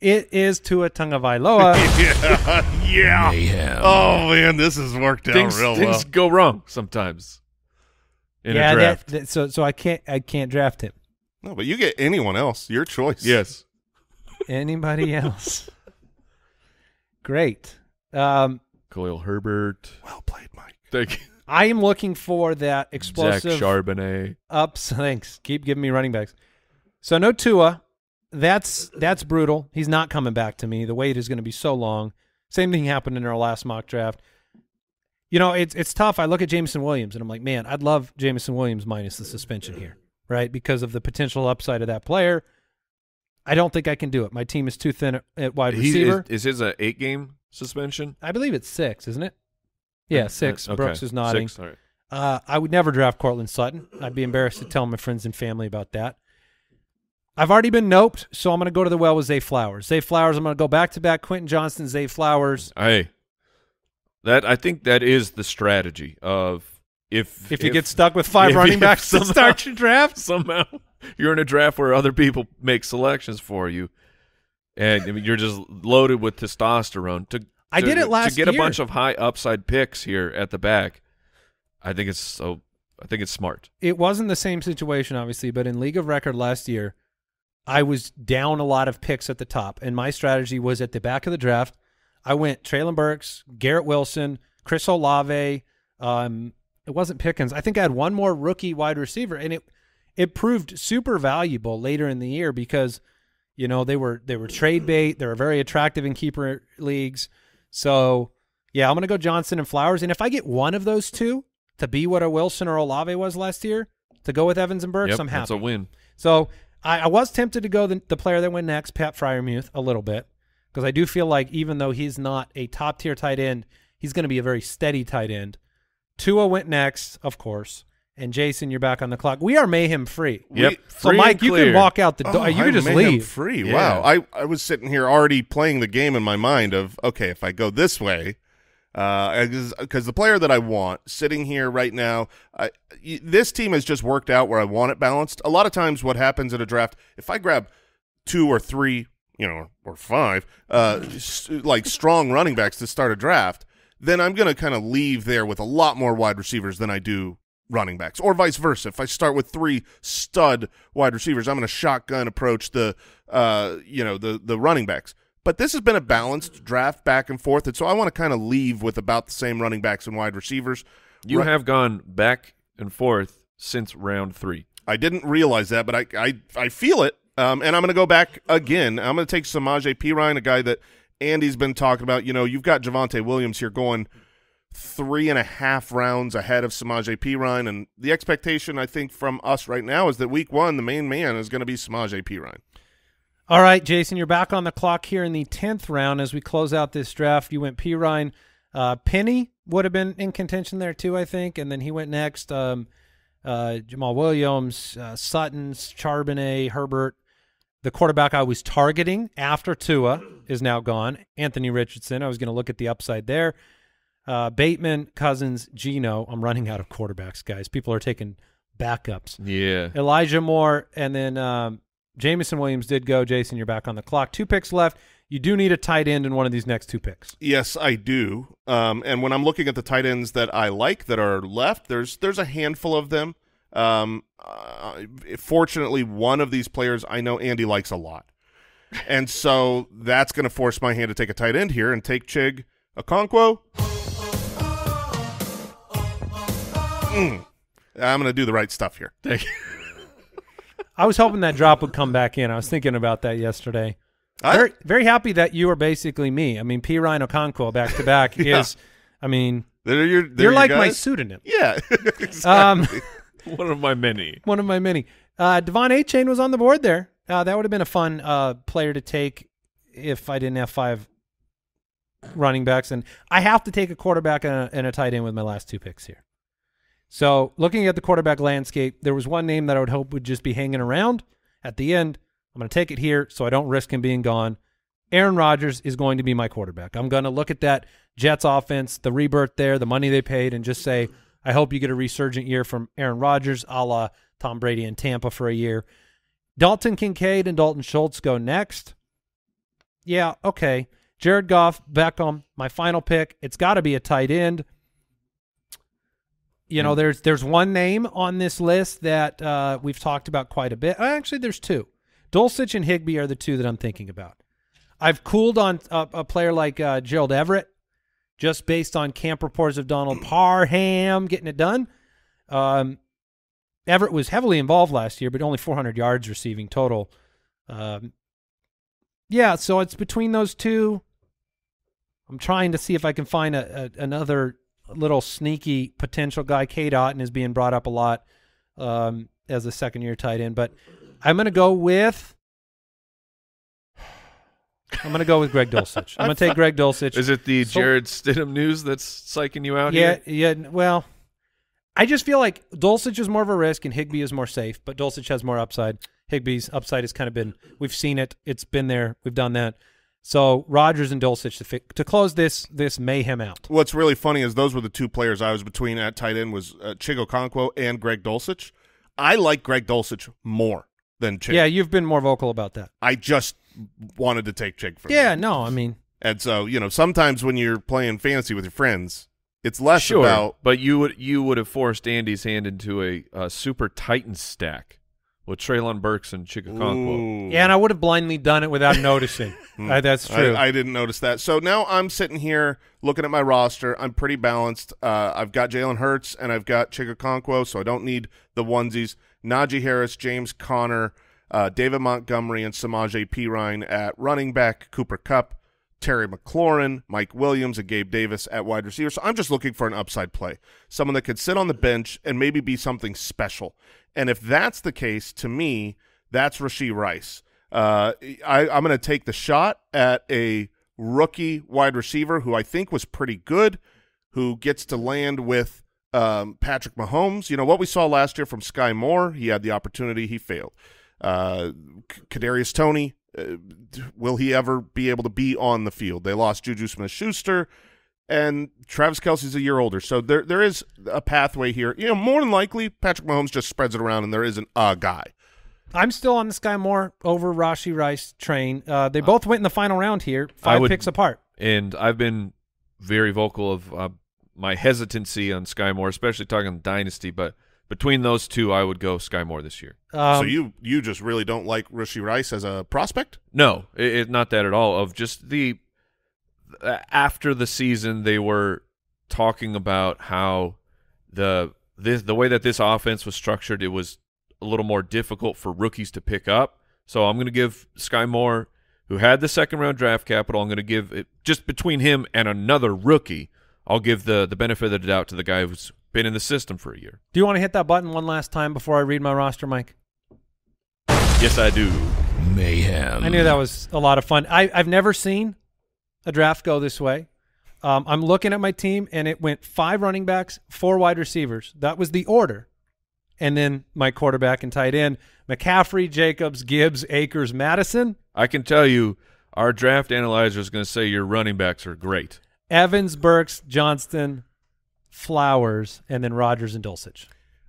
It is Tua Tagovailoa. yeah, yeah. Mayhem. Oh man, this has worked out things real things well. Things go wrong sometimes in yeah, a draft. That, that- so so I can't I can't draft him. No, but you get anyone else, your choice. yes. Anybody else? Great. Um, Khalil Herbert. Well played, Mike. Thank you. I am looking for that explosive Zach Charbonnet. ups. Thanks. Keep giving me running backs. So no Tua. That's that's brutal. He's not coming back to me. The wait is going to be so long. Same thing happened in our last mock draft. You know, it's it's tough. I look at Jameson Williams and I'm like, man, I'd love Jameson Williams minus the suspension here, right? Because of the potential upside of that player. I don't think I can do it. My team is too thin at- wide He- receiver. is, is his a eight game suspension? I believe it's six, isn't it? Yeah, six. Uh, okay. Brooks is nodding. Six, right. Uh, I would never draft Courtland Sutton. I'd be embarrassed to tell my friends and family about that. I've already been noped, so I'm going to go to the well with Zay Flowers. Zay Flowers, I'm going to go back to back. Quentin Johnston, Zay Flowers. Hey, that I think that is the strategy of if If you get stuck with five if- running if backs to somehow- start your draft, somehow you're in a draft where other people make selections for you, and you're just loaded with testosterone. To I to- did it last to get a bunch of high upside picks here at the back. I think it's so. I think it's smart. it wasn't the same situation, obviously, but in League of Record last year, I was down a lot of picks at the top, and my strategy was at the back of the draft. I went Treylon Burks, Garrett Wilson, Chris Olave. Um, it wasn't Pickens. I think I had one more rookie wide receiver, and it it proved super valuable later in the year because you know they were they were trade bait. They were very attractive in keeper leagues. So yeah, I'm gonna go Johnston and Flowers, and if I get one of those two to be what a Wilson or Olave was last year, to go with Evans and Burks, Yep, I'm happy. that's a win. So I, I was tempted to go the, the player that went next, Pat Freiermuth, a little bit, because I do feel like even though he's not a top tier tight end, he's going to be a very steady tight end. Tua went next, of course, and Jason, you're back on the clock. We are mayhem free. Yep, So free Mike, you can walk out the door. Oh, you I can just made him leave. free. Yeah. Wow. I, I was sitting here already playing the game in my mind of okay, if I go this way, uh, because the player that I want sitting here right now, I, y- this team has just worked out where I want it balanced. A lot of times, what happens in a draft, if I grab two or three, you know, or five, uh, like strong running backs to start a draft, then I'm going to kind of leave there with a lot more wide receivers than I do running backs, or vice versa. If I start with three stud wide receivers, I'm going to shotgun approach the, uh, you know, the the running backs. But this has been a balanced draft back and forth, and so I want to kind of leave with about the same running backs and wide receivers. You have gone back and forth since round three. I didn't realize that, but I I, I feel it. Um, and I'm going to go back again. I'm going to take Samaje Perine, a guy that Andy's been talking about. You know, you've got Javonte Williams here going three and a half rounds ahead of Samaje Perine. And the expectation, I think, from us right now is that week one, the main man is going to be Samaje Perine. All right, Jason, you're back on the clock here in the 10th round as we close out this draft. You went P. Uh, Penny would have been in contention there too, I think. And then he went next. Um, uh, Jamaal Williams, uh, Sutton's, Charbonnet, Herbert. The quarterback I was targeting after Tua is now gone. Anthony Richardson. I was going to look at the upside there. Uh, Bateman, Cousins, Geno. I'm running out of quarterbacks, guys. People are taking backups. Yeah. Elijah Moore, and then um, Jameson Williams did go. Jason, you're back on the clock. Two picks left. You do need a tight end in one of these next two picks. Yes, I do. Um, and when I'm looking at the tight ends that I like that are left, there's there's a handful of them. Um, uh, fortunately, one of these players I know Andy likes a lot, and so that's going to force my hand to take a tight end here and take Chig Okonkwo. Mm. I'm going to do the right stuff here. Thank you. I was hoping that drop would come back in. I was thinking about that yesterday. I- Very, very happy that you are basically me. I mean, Perine Okonkwo back to back Yeah. is, I mean, They're your, they're you're your like my pseudonym. Yeah, exactly. Um, One of my many. one of my many. Uh, De'Von Achane was on the board there. Uh, that would have been a fun uh, player to take if I didn't have five running backs. And I have to take a quarterback and a, and a tight end with my last two picks here. So looking at the quarterback landscape, there was one name that I would hope would just be hanging around at the end. I'm going to take it here so I don't risk him being gone. Aaron Rodgers is going to be my quarterback. I'm going to look at that Jets offense, the rebirth there, the money they paid, and just say, I hope you get a resurgent year from Aaron Rodgers, a la Tom Brady in Tampa for a year. Dalton Kincaid and Dalton Schultz go next. yeah, okay. Jared Goff, Beckham, my final pick. It's got to be a tight end. You know, there's there's one name on this list that uh, we've talked about quite a bit. Uh, Actually, there's two. Dulcich and Higbee are the two that I'm thinking about. I've cooled on a, a player like uh, Gerald Everett, just based on camp reports of Donald Parham getting it done. Um, Everett was heavily involved last year, but only 400 yards receiving total. Um, yeah, so it's between those two. I'm trying to see if I can find a, a another little sneaky potential guy. Cade Otton is being brought up a lot um, as a second year tight end, but I'm going to go with. I'm going to go with Greg Dulcich. I'm going to take Greg Dulcich. Is it the So- Jarrett Stidham news that's psyching you out yeah, here? yeah. Well, I just feel like Dulcich is more of a risk and Higbee is more safe, but Dulcich has more upside. Higbee's upside has kind of been we've seen it. It's been there. We've done that. So Rodgers and Dulcich to fi- to close this this mayhem out. What's really funny is those were the two players I was between at tight end was uh, Chig Okonkwo and Greg Dulcich. I like Greg Dulcich more than Chig. Yeah, you've been more vocal about that. I just wanted to take Chig from Yeah, him. no, I mean, And so, you know, sometimes when you're playing fantasy with your friends, it's less Sure, about but you would you would have forced Andy's hand into a, uh super Titan stack with Treylon Burks and Chig Okonkwo. Ooh. yeah, and I would have blindly done it without noticing. Uh, that's true. I, I didn't notice that. So now I'm sitting here looking at my roster. I'm pretty balanced. Uh, I've got Jalen Hurts and I've got Chig Okonkwo, so I don't need the onesies. Najee Harris, James Conner, uh, David Montgomery, and Samaje Perine at running back, Cooper Kupp, Terry McLaurin, Mike Williams, and Gabe Davis at wide receiver. So I'm just looking for an upside play, someone that could sit on the bench and maybe be something special. And if that's the case, to me, that's Rashee Rice. Uh, I, I'm going to take the shot at a rookie wide receiver who I think was pretty good, who gets to land with um, Patrick Mahomes. You know what we saw last year from Skyy Moore. He had the opportunity, he failed. Uh, K- Kadarius Toney, uh, will he ever be able to be on the field? They lost Juju Smith-Schuster, and Travis Kelce's a year older, so there there is a pathway here. You know, more than likely, Patrick Mahomes just spreads it around, and there isn't a guy. I'm still on the Skyy Moore over Rashee Rice train. Uh, they both went in the final round here, five would- picks apart. And I've been very vocal of uh, my hesitancy on Skyy Moore, especially talking Dynasty. But between those two, I would go Skyy Moore this year. Um, so you you just really don't like Rashee Rice as a prospect? No, it, it, not that at all. Of just the uh, after the season, they were talking about how the this the way that this offense was structured, it was a little more difficult for rookies to pick up. So I'm going to give Sky Moore, who had the second round draft capital, I'm going to give it just between him and another rookie. I'll give the the benefit of the doubt to the guy who's been in the system for a year. do you want to hit that button one last time before I read my roster, Mike? Yes, I do. Mayhem. I knew that was a lot of fun. I, I've never seen a draft go this way. Um, I'm looking at my team, and it went five running backs, four wide receivers. That was the order. And then my quarterback and tight end, McCaffrey, Jacobs, Gibbs, Akers, Mattison, I can tell you, our draft analyzer is going to say your running backs are great. Evans, Burks, Johnston, Flowers, and then Rodgers and Dulcich.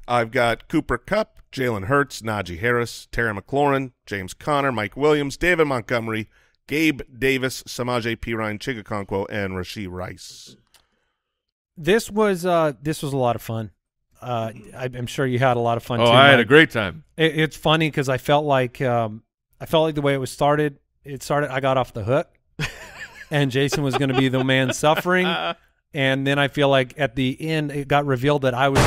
I've got Cooper Kupp, Jalen Hurts, Najee Harris, Terry McLaurin, James Conner, Mike Williams, David Montgomery, Gabe Davis, Samaje Perine, Chig Okonkwo, and Rashee Rice. This was uh, this was a lot of fun. Uh, I, I'm sure you had a lot of fun Oh, too. I had a great time. It, it's funny because I felt like um, I felt like the way it was started. It started. I got off the hook, and Jason was going to be the man suffering. And then I feel like at the end, it got revealed that I was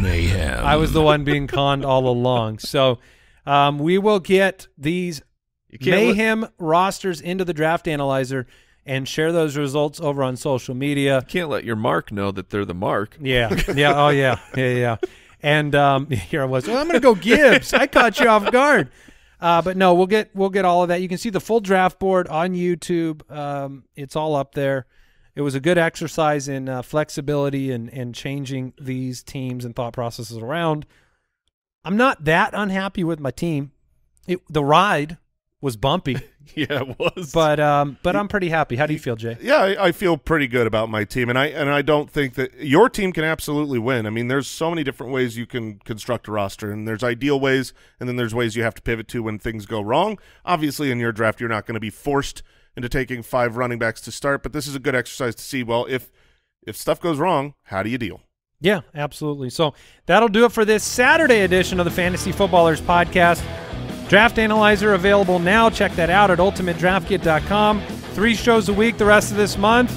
Mayhem. I was the one being conned all along. So um, we will get these You let- mayhem rosters into the draft analyzer and share those results over on social media. can't let your mark know that they're the mark. Yeah, yeah, oh yeah, yeah, yeah. And um, here I was. "Oh, I'm going to go Gibbs. I caught you off guard. Uh, but no, we'll get we'll get all of that. You can see the full draft board on YouTube. Um, it's all up there. It was a good exercise in uh, flexibility and and changing these teams and thought processes around. I'm not that unhappy with my team. It, the ride was bumpy. Yeah, it was. but um, but I'm pretty happy. How do you feel, Jay? Yeah, I, I feel pretty good about my team, and I and I don't think that your team can absolutely win. I mean, there's so many different ways you can construct a roster, and there's ideal ways, and then there's ways you have to pivot to when things go wrong. Obviously, in your draft, you're not going to be forced into taking five running backs to start, but this is a good exercise to see. Well, if if stuff goes wrong, how do you deal? Yeah, absolutely. So that'll do it for this Saturday edition of the Fantasy Footballers Podcast. Draft Analyzer available now. Check that out at ultimatedraftkit.com. Three shows a week the rest of this month.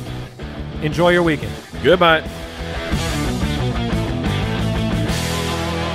Enjoy your weekend. Goodbye.